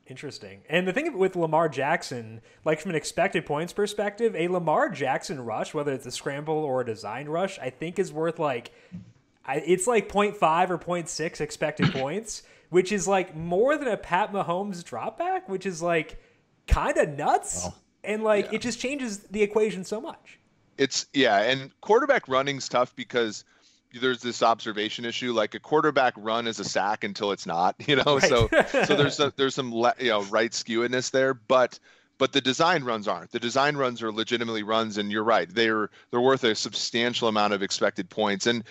Interesting. And the thing with Lamar Jackson, like from an expected points perspective, a Lamar Jackson rush, whether it's a scramble or a design rush, I think is worth like it's like 0.5 or 0.6 expected points, which is like more than a Pat Mahomes dropback, which is like kind of nuts. Oh, and like yeah. it just changes the equation so much. It's yeah, and quarterback running's tough because – there's this observation issue like a quarterback run is a sack until it's not (laughs) you know right. so so (laughs) there's a, there's some you know right skewedness there but but the design runs aren't the design runs are legitimately runs and you're right they're they're worth a substantial amount of expected points and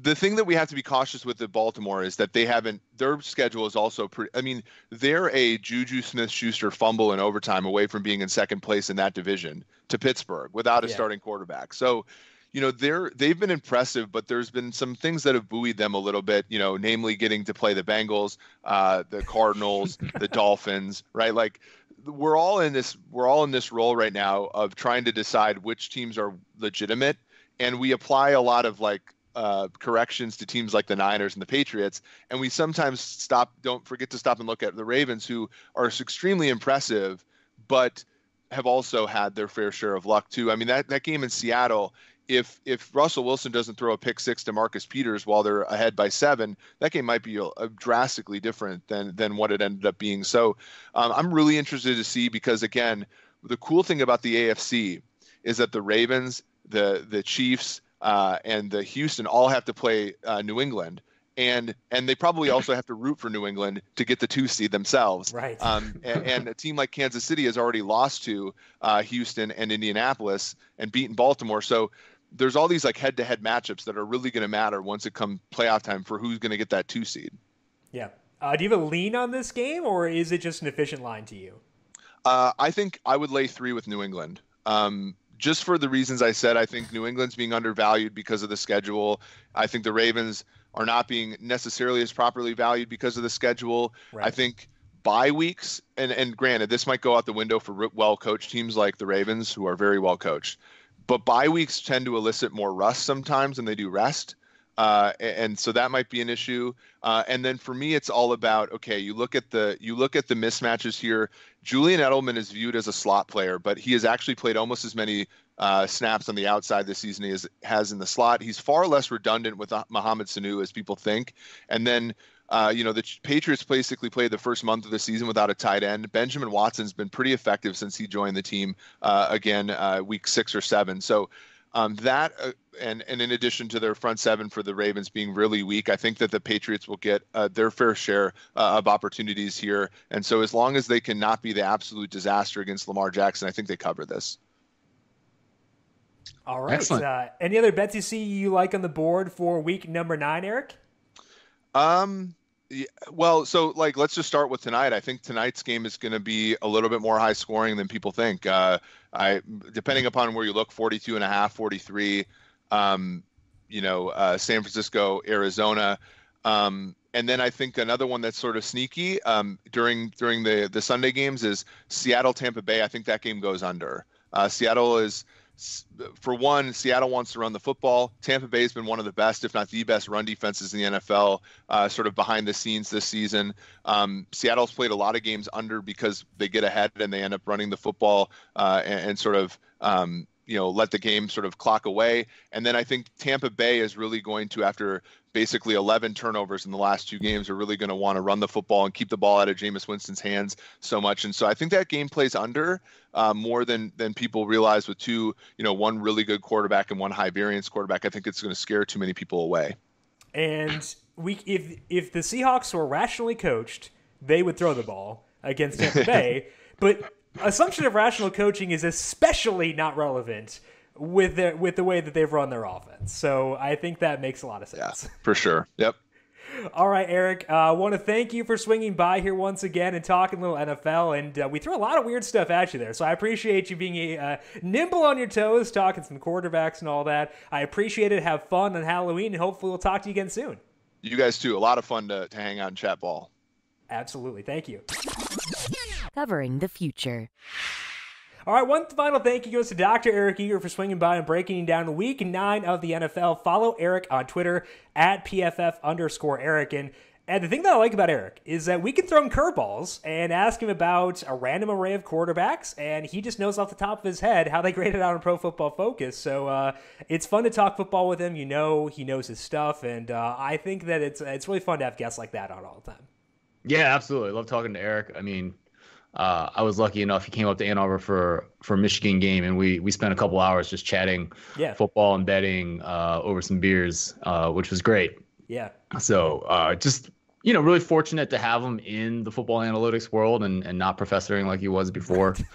the thing that we have to be cautious with at Baltimore is that they haven't their schedule is also pretty I mean they're a Juju Smith Schuster fumble in overtime away from being in second place in that division to Pittsburgh without a yeah. starting quarterback. So you know they're they've been impressive, but there's been some things that have buoyed them a little bit. You know, namely getting to play the Bengals, uh, the Cardinals, (laughs) the Dolphins, right? Like we're all in this we're all in this role right now of trying to decide which teams are legitimate, and we apply a lot of like uh, corrections to teams like the Niners and the Patriots, and we sometimes stop. Don't forget to stop and look at the Ravens, who are extremely impressive, but have also had their fair share of luck too. I mean that that game in Seattle if if Russell Wilson doesn't throw a pick six to Marcus Peters while they're ahead by seven, that game might be a, a drastically different than than what it ended up being. So um, I'm really interested to see because again, the cool thing about the AFC is that the Ravens, the the Chiefs, uh, and the Houston all have to play uh, New England and and they probably also have to root for New England to get the two seed themselves. Right. Um, and, and, a team like Kansas City has already lost to uh, Houston and Indianapolis and beaten Baltimore. So there's all these like head-to-head matchups that are really going to matter once it comes playoff time for who's going to get that two seed. Yeah. Uh, do you have a lean on this game, or is it just an efficient line to you? Uh, I think I would lay three with New England. Um, just for the reasons I said, I think New England's being undervalued because of the schedule. I think the Ravens are not being necessarily as properly valued because of the schedule. Right. I think bye weeks, and, and granted, this might go out the window for well coached teams like the Ravens, who are very well coached. But bye weeks tend to elicit more rust sometimes than they do rest. Uh, and so that might be an issue. Uh, and then for me, it's all about okay. You look at the you look at the mismatches here. Julian Edelman is viewed as a slot player, but he has actually played almost as many uh, snaps on the outside this season as has in the slot. He's far less redundant with Mohamed Sanu as people think. And then uh, you know, the Patriots basically played the first month of the season without a tight end. Benjamin Watson's been pretty effective since he joined the team uh, again, uh, week six or seven. So um, that uh, and and in addition to their front seven for the Ravens being really weak, I think that the Patriots will get uh, their fair share uh, of opportunities here. And so as long as they cannot be the absolute disaster against Lamar Jackson, I think they cover this. All right. Uh, any other bets you see you like on the board for week number nine, Eric? Um, yeah, well, so like let's just start with tonight. I think tonight's game is going to be a little bit more high scoring than people think. Uh, I depending upon where you look, 42 and a half, 43. Um, you know, uh, San Francisco, Arizona. Um, and then I think another one that's sort of sneaky um, during during the the Sunday games is Seattle Tampa Bay. I think that game goes under. Uh, Seattle is for one, Seattle wants to run the football. Tampa Bay has been one of the best, if not the best, run defenses in the NFL, uh, sort of behind the scenes this season. Um, Seattle's played a lot of games under because they get ahead and they end up running the football uh, and, and, sort of um, you know let the game sort of clock away and then i think tampa bay is really going to after basically 11 turnovers in the last two games are really going to want to run the football and keep the ball out of Jameis Winston's hands so much. And so i think that game plays under uh, more than than people realize with two you know one really good quarterback and one high variance quarterback. I think it's going to scare too many people away. And we if if the seahawks were rationally coached they would throw the ball against tampa bay. (laughs) But assumption of rational coaching is especially not relevant with the with the way that they've run their offense. So I think that makes a lot of sense. Yeah, for sure. Yep. (laughs) All right, Eric. Uh, I want to thank you for swinging by here once again and talking a little NFL. And uh, we threw a lot of weird stuff at you there, so I appreciate you being uh, nimble on your toes, talking some quarterbacks and all that. I appreciate it. Have fun on Halloween, and hopefully we'll talk to you again soon. You guys too. A lot of fun to, to hang out and chat ball. Absolutely. Thank you covering the future. All right, one final thank you goes to Dr. Eric Eager for swinging by and breaking down week nine of the NFL. Follow Eric on Twitter at PFF underscore Eric. And, and the thing that I like about Eric is that we can throw him curveballs and ask him about a random array of quarterbacks, and he just knows off the top of his head how they (laughs) graded out on Pro Football Focus. So uh, it's fun to talk football with him. You know, he knows his stuff, and uh, I think that it's it's really fun to have guests like that on all the time. Yeah, absolutely. Love talking to Eric. I mean, uh, I was lucky enough. He came up to Ann Arbor for for Michigan game, and we we spent a couple hours just chatting yeah. football and betting uh, over some beers, uh, which was great. Yeah. So uh, just you know, really fortunate to have him in the football analytics world and and not professoring like he was before. (laughs)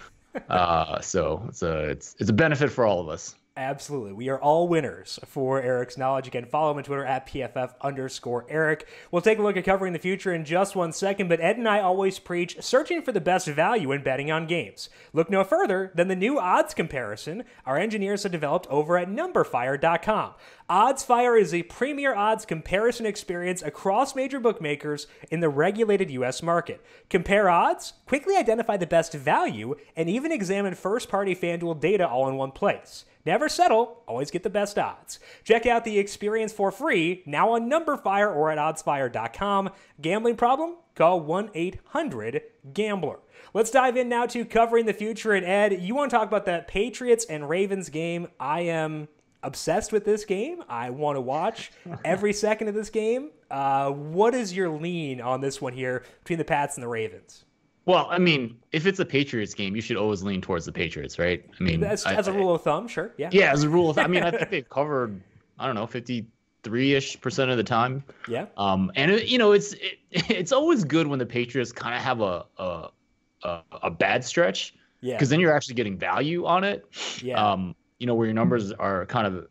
Uh, so it's a it's it's a benefit for all of us. Absolutely. We are all winners for Eric's knowledge. Again, follow him on Twitter at PFF underscore Eric. We'll take a look at covering the future in just one second, but Ed and I always preach searching for the best value in betting on games. Look no further than the new odds comparison our engineers have developed over at numberfire.com. OddsFire is a premier odds comparison experience across major bookmakers in the regulated U.S. market. Compare odds, quickly identify the best value, and even examine first party FanDuel data all in one place. Never settle, always get the best odds. Check out the experience for free now on Numberfire or at oddsfire.com. Gambling problem? Call 1 800 Gambler. Let's dive in now to covering the future. And Ed, you want to talk about that Patriots and Ravens game? I am obsessed with this game. I want to watch every (laughs) second of this game. Uh, what is your lean on this one here between the Pats and the Ravens? Well, I mean, if it's a Patriots game, you should always lean towards the Patriots, right? I mean, as, I, as a rule of thumb, sure, yeah, yeah, as a rule of thumb. I mean, I think (laughs) they've covered, I don't know, fifty-three ish percent of the time. yeah, Um, and it, you know, it's it, (laughs) it's always good when the Patriots kind of have a a, a a bad stretch yeah, because then you're actually getting value on it. yeah, Um, you know, where your numbers are kind of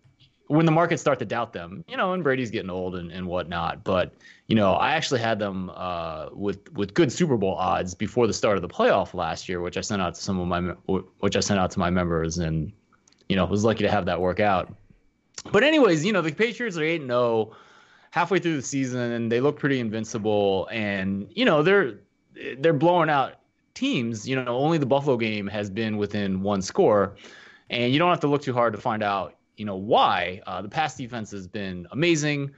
when the markets start to doubt them, you know, and Brady's getting old and, and whatnot. But, you know, I actually had them uh, with with good Super Bowl odds before the start of the playoff last year, which I sent out to some of my which I sent out to my members and, you know, was lucky to have that work out. But anyways, you know, the Patriots are 8 0 halfway through the season and they look pretty invincible and, you know, they're they're blowing out teams, you know, only the Buffalo game has been within one score and you don't have to look too hard to find out you know why. Uh, the pass defense has been amazing.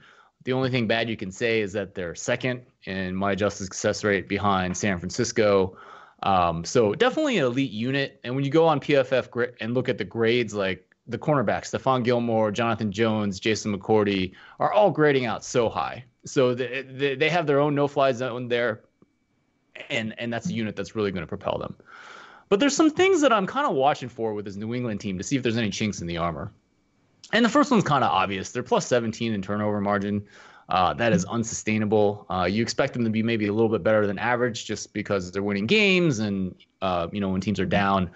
The only thing bad you can say is that they're second in my adjusted success rate behind San Francisco. Um, so definitely an elite unit. And when you go on PFF and look at the grades, like the cornerbacks, Stephon Gilmore, Jonathan Jones, Jason McCourty, are all grading out so high. So they, they, have their own no-fly zone there, and and that's a unit that's really going to propel them. But there's some things that I'm kind of watching for with this New England team to see if there's any chinks in the armor. And the first one's kind of obvious. They're plus 17 in turnover margin. Uh, that is unsustainable. Uh, you expect them to be maybe a little bit better than average just because they're winning games, and uh, you know when teams are down,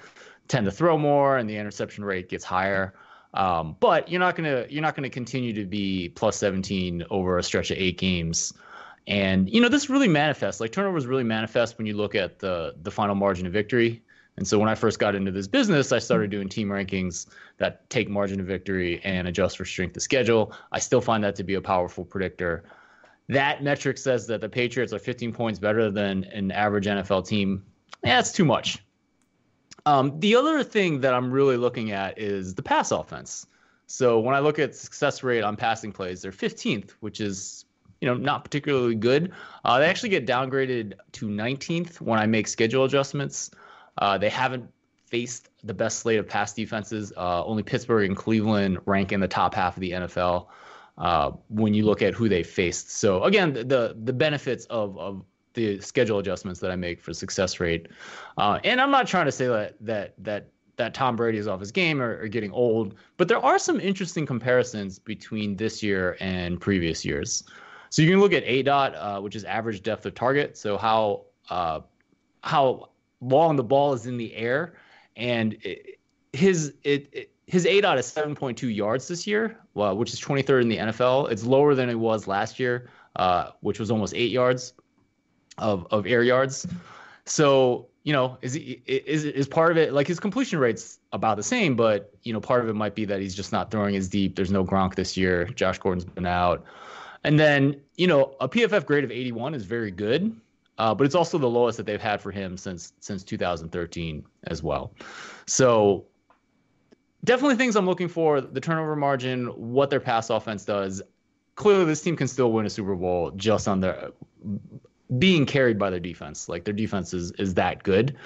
tend to throw more, and the interception rate gets higher. Um, but you're not gonna you're not gonna continue to be plus 17 over a stretch of eight games. And you know this really manifests like turnovers really manifest when you look at the the final margin of victory. And so when I first got into this business, I started doing team rankings that take margin of victory and adjust for strength of schedule. I still find that to be a powerful predictor. That metric says that the Patriots are 15 points better than an average NFL team. Yeah, that's too much. Um, the other thing that I'm really looking at is the pass offense. So when I look at success rate on passing plays, they're 15th, which is you know not particularly good. Uh, they actually get downgraded to 19th when I make schedule adjustments. Uh, they haven't faced the best slate of pass defenses. Uh, only Pittsburgh and Cleveland rank in the top half of the NFL uh, when you look at who they faced. So again, the the benefits of of the schedule adjustments that I make for success rate. Uh, and I'm not trying to say that that that that Tom Brady is off his game or, or getting old, but there are some interesting comparisons between this year and previous years. So you can look at ADOT, uh, which is average depth of target. So how uh, how long the ball is in the air, and it, his it, it his ADOT is 7.2 yards this year, well, which is 23rd in the NFL. It's lower than it was last year, uh, which was almost eight yards of of air yards. So you know, is is is part of it like his completion rate's about the same, but you know, part of it might be that he's just not throwing as deep. There's no Gronk this year. Josh Gordon's been out, and then you know, a PFF grade of 81 is very good. Uh, but it's also the lowest that they've had for him since since 2013 as well. So definitely things I'm looking for: the turnover margin, what their pass offense does. Clearly, this team can still win a Super Bowl just on their being carried by their defense. Like their defense is is that good.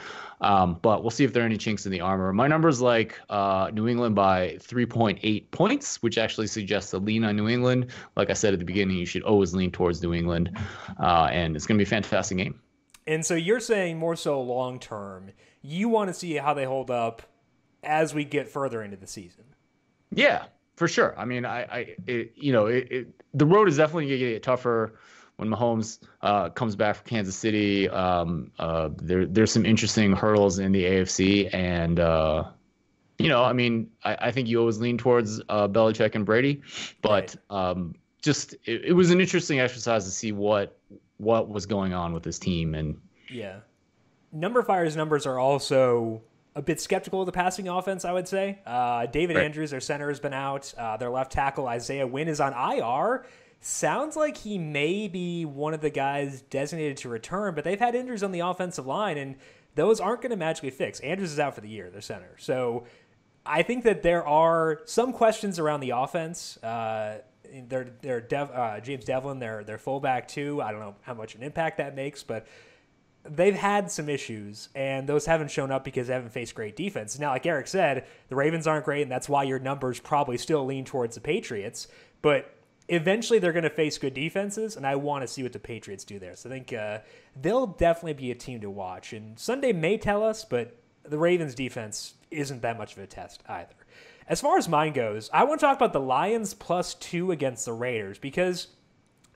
Um, but we'll see if there are any chinks in the armor. My numbers like uh, New England by 3.8 points, which actually suggests a lean on New England. Like I said at the beginning, you should always lean towards New England, uh, and it's going to be a fantastic game. And so you're saying more so long term, you want to see how they hold up as we get further into the season. Yeah, for sure. I mean, I, I it, you know, it, it, the road is definitely going to get tougher when Mahomes uh, comes back from Kansas City. Um, uh, there, there's some interesting hurdles in the AFC, and uh, you know, I mean, I, I, think you always lean towards uh, Belichick and Brady, but right. um, just it, it, was an interesting exercise to see what what was going on with this team, and yeah, numberFire's numbers are also. A bit skeptical of the passing offense, I would say. Uh, David right. Andrews, their center, has been out. Uh, their left tackle, Isaiah Wynn, is on IR sounds like he may be one of the guys designated to return, but they've had injuries on the offensive line, and those aren't going to magically fix. Andrews is out for the year, their center. So I think that there are some questions around the offense. Uh, they're, they're Dev, uh, James Develin, their, their fullback, too. I don't know how much an impact that makes, but they've had some issues, and those haven't shown up because they haven't faced great defense. Now, like Eric said, the Ravens aren't great, and that's why your numbers probably still lean towards the Patriots. But eventually they're going to face good defenses, and I want to see what the Patriots do there. So I think uh, they'll definitely be a team to watch. And Sunday may tell us, but the Ravens defense isn't that much of a test either. As far as mine goes, I want to talk about the Lions plus two against the Raiders because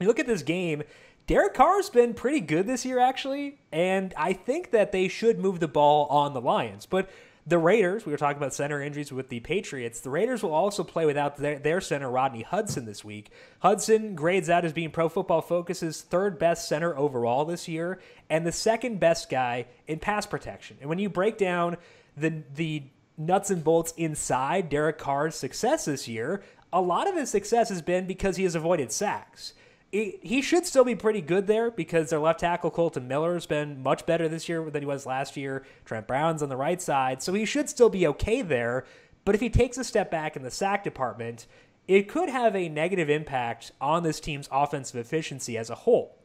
you look at this game. Derek Carr's been pretty good this year, actually, and I think that they should move the ball on the Lions. But the Raiders, we were talking about center injuries with the Patriots. The Raiders will also play without their, their center, Rodney Hudson, this week. Hudson grades out as being Pro Football Focus's third best center overall this year and the second best guy in pass protection. And when you break down the, the nuts and bolts inside Derek Carr's success this year, a lot of his success has been because he has avoided sacks he should still be pretty good there because their left tackle Kolton Miller has been much better this year than he was last year. Trent Brown's on the right side, so he should still be okay there. But if he takes a step back in the sack department, it could have a negative impact on this team's offensive efficiency as a whole.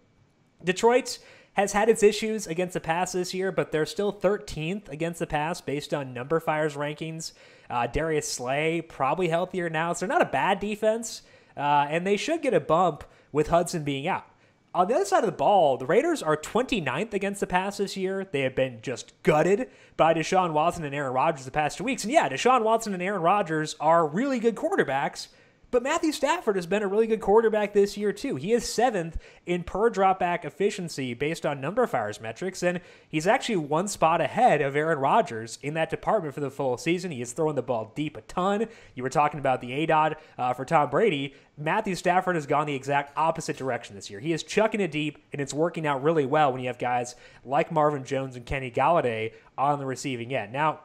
Detroit has had its issues against the pass this year, but they're still 13th against the pass based on number numberFire's rankings. Uh, Darius Slay probably healthier now, so they're not a bad defense, uh, and they should get a bump with Hudson being out. On the other side of the ball, the Raiders are 29th against the pass this year. They have been just gutted by Deshaun Watson and Aaron Rodgers the past two weeks. And yeah, Deshaun Watson and Aaron Rodgers are really good quarterbacks, but Matthew Stafford has been a really good quarterback this year, too. He is seventh in per dropback efficiency based on number numberFire's metrics, and he's actually one spot ahead of Aaron Rodgers in that department for the full season. He is throwing the ball deep a ton. You were talking about the ADOT uh, for Tom Brady. Matthew Stafford has gone the exact opposite direction this year. He is chucking it deep, and it's working out really well when you have guys like Marvin Jones and Kenny Golladay on the receiving end. Now,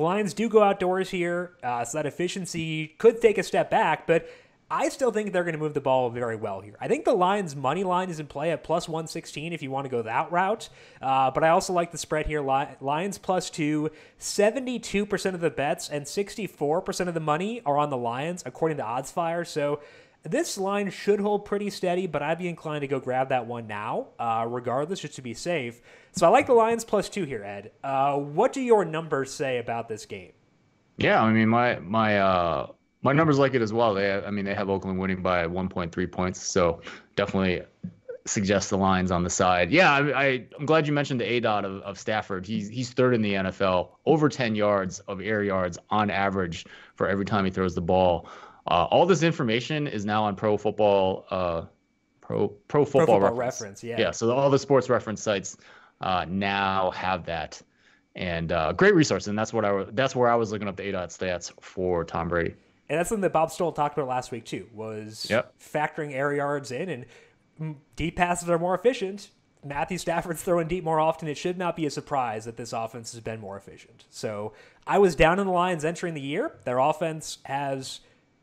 the Lions do go outdoors here, uh, so that efficiency could take a step back, but I still think they're going to move the ball very well here. I think the Lions' money line is in play at plus 116 if you want to go that route. Uh, but I also like the spread here. Lions plus two, 72% of the bets and 64% of the money are on the Lions, according to OddsFire. So this line should hold pretty steady, but I'd be inclined to go grab that one now, uh, regardless, just to be safe. So I like the Lions plus two here, Ed. Uh, what do your numbers say about this game? Yeah, I mean my my uh, my numbers like it as well. They, I mean, they have Oakland winning by 1.3 points, so definitely suggest the Lions on the side. Yeah, I, I am glad you mentioned the ADOT of, of Stafford. He's he's third in the NFL, over 10 yards of air yards on average for every time he throws the ball. Uh, all this information is now on Pro Football, uh, Pro Pro Football, Pro football reference. reference. Yeah. Yeah. So all the sports reference sites uh, now have that, and uh, great resource. And that's what I that's where I was looking up the ADOT stats for Tom Brady. And that's something that Bob Stoll talked about last week too. Was yep. factoring air yards in and deep passes are more efficient. Matthew Stafford's throwing deep more often. It should not be a surprise that this offense has been more efficient. So I was down in the Lions entering the year. Their offense has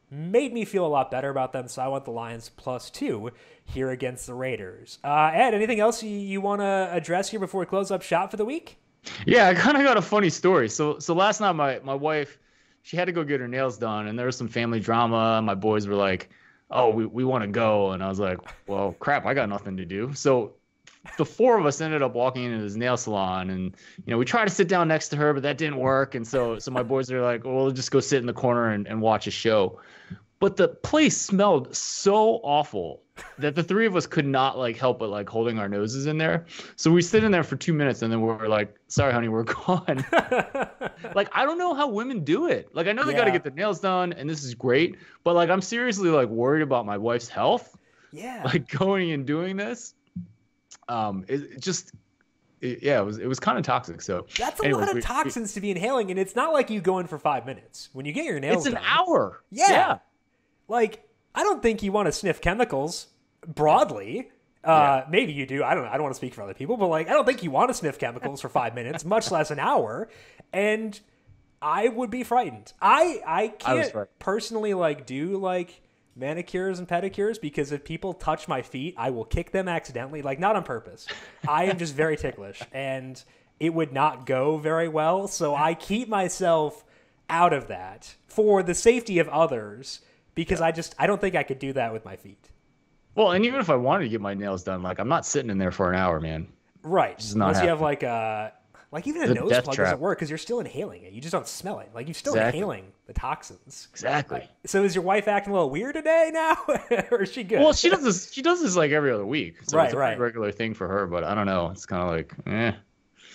made me feel a lot better about them. So I want the Lions plus two here against the Raiders. Uh, Ed, anything else you, you want to address here before we close up shop for the week? Yeah, I kind of got a funny story. So so last night my my wife she had to go get her nails done, and there was some family drama. My boys were like, "Oh, we we want to go," and I was like, "Well, crap, I got nothing to do." So the four of us ended up walking into this nail salon and you know we tried to sit down next to her but that didn't work and so so my boys are like well we'll just go sit in the corner and, and watch a show but the place smelled so awful that the three of us could not like help but like holding our noses in there. So we sit in there for two minutes and then we're like, sorry, honey, we're (laughs) gone. like, I don't know how women do it. Like, I know they yeah. got to get their nails done and this is great, but like, I'm seriously like worried about my wife's health. Yeah. Like going and doing this. Um, it, it just, it, yeah, it was it was kind of toxic. So that's a anyways, lot of we, toxins we, to be inhaling, and it's not like you go in for five minutes. When you get your nails, it's an done, hour. Yeah. yeah. Like, I don't think you want to sniff chemicals broadly. Uh, yeah. Maybe you do. I don't know. I don't want to speak for other people, but like, I don't think you want to sniff chemicals for five minutes, much less an hour. And I would be frightened. I I can't I personally like do like manicures and pedicures because if people touch my feet, I will kick them accidentally, like not on purpose. I am just very ticklish, (laughs) and it would not go very well. So I keep myself out of that for the safety of others because yeah. I just I don't think I could do that with my feet. Well, and even if I wanted to get my nails done, like I'm not sitting in there for an hour, man. Right. Unless happening. you have like a Like even a The nose plug trap. doesn't work because you're still inhaling it. You just don't smell it. Like you're still Exactly. inhaling the toxins. Exactly. So is your wife acting a little weird today now, (laughs) or is she good? Well, she does this. She does this like every other week. So Right, it's a right. regular thing for her. But I don't know. It's kind of like, eh.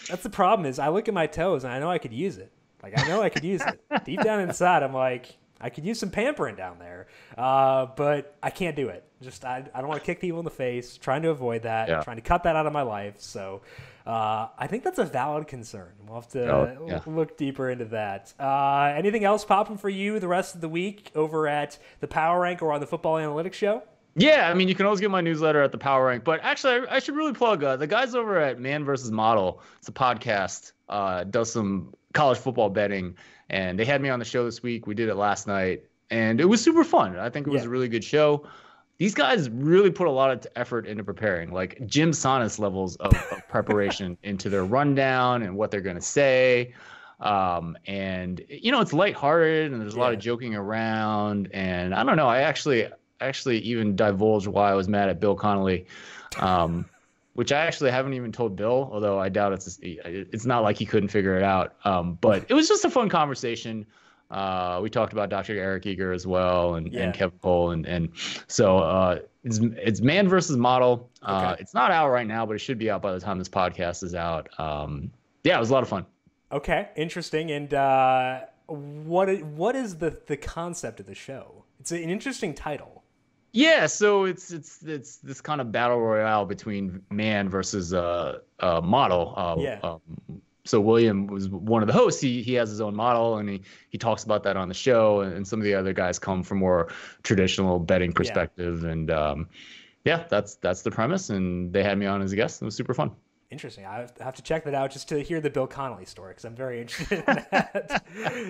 That's the problem. Is I look at my toes and I know I could use it. Like I know I could use it. (laughs) Deep down inside, I'm like, I could use some pampering down there, uh, but I can't do it. Just I, I don't want to kick people in the face. Trying to avoid that. Yeah. Trying to cut that out of my life. So uh, I think that's a valid concern. We'll have to Oh, yeah. look deeper into that. Uh, anything else popping for you the rest of the week over at the Power Rank or on the Football Analytics Show? Yeah, I mean, you can always get my newsletter at the Power Rank. But actually, I, I should really plug uh, the guys over at Man versus Model. It's a podcast. Uh, does some college football betting, and they had me on the show this week. We did it last night, and it was super fun. I think it was Yeah. a really good show. These guys really put a lot of effort into preparing, like Jim Sannes levels of, of (laughs) preparation into their rundown and what they're going to say. Um, and you know, it's lighthearted and there's a lot of joking around. And I don't know, I actually actually even divulged why I was mad at Bill Connolly. Um, (laughs) which I actually haven't even told Bill, although I doubt it's it's not like he couldn't figure it out. Um, but it was just a fun conversation. Uh, we talked about Dr. Eric Eager as well, and, Yeah. and Kevin Cole, and and so uh, it's it's man versus model. Uh, Okay. It's not out right now, but it should be out by the time this podcast is out. Um, yeah, it was a lot of fun. Okay, interesting. And uh, what what is the the concept of the show? It's an interesting title. Yeah, so it's it's it's this kind of battle royale between man versus uh, uh model. Uh, Yeah. Um, so William was one of the hosts. He he has his own model, and he he talks about that on the show. And, some of the other guys come from more traditional betting perspective. And um, yeah, that's that's the premise. And they had me on as a guest. It was super fun. Interesting. I have- to check that out just to hear the Bill Connolly story because I'm very interested in that.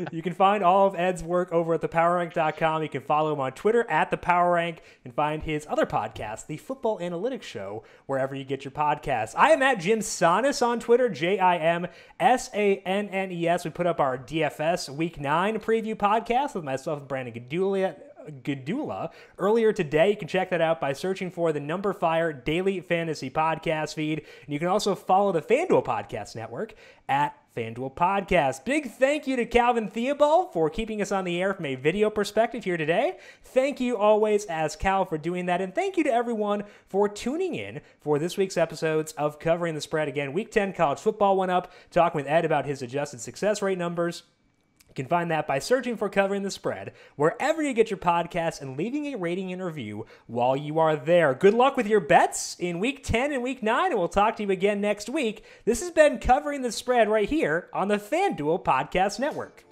(laughs) you can find all of Ed's work over at thepowerrank.com. You can follow him on Twitter at thepowerrank and find his other podcast, The Football Analytics Show, wherever you get your podcasts. I am at Jim Sannes on Twitter, J I M S A N N E S. We put up our DFS Week 9 preview podcast with myself and Brandon Gadulia. Gdula earlier today. You can check that out by searching for the numberFire Daily Fantasy Podcast feed. And you can also follow the FanDuel Podcast Network at FanDuel Podcast. Big thank you to Calvin Theobald for keeping us on the air from a video perspective here today. Thank you always, as Cal, for doing that. And thank you to everyone for tuning in for this week's episodes of Covering the Spread. Again, Week 10 college football went up, talking with Ed about his adjusted success rate numbers. You can find that by searching for Covering the Spread wherever you get your podcasts and leaving a rating and review while you are there. Good luck with your bets in week 10 and week 9, and we'll talk to you again next week. This has been Covering the Spread right here on the FanDuel Podcast Network.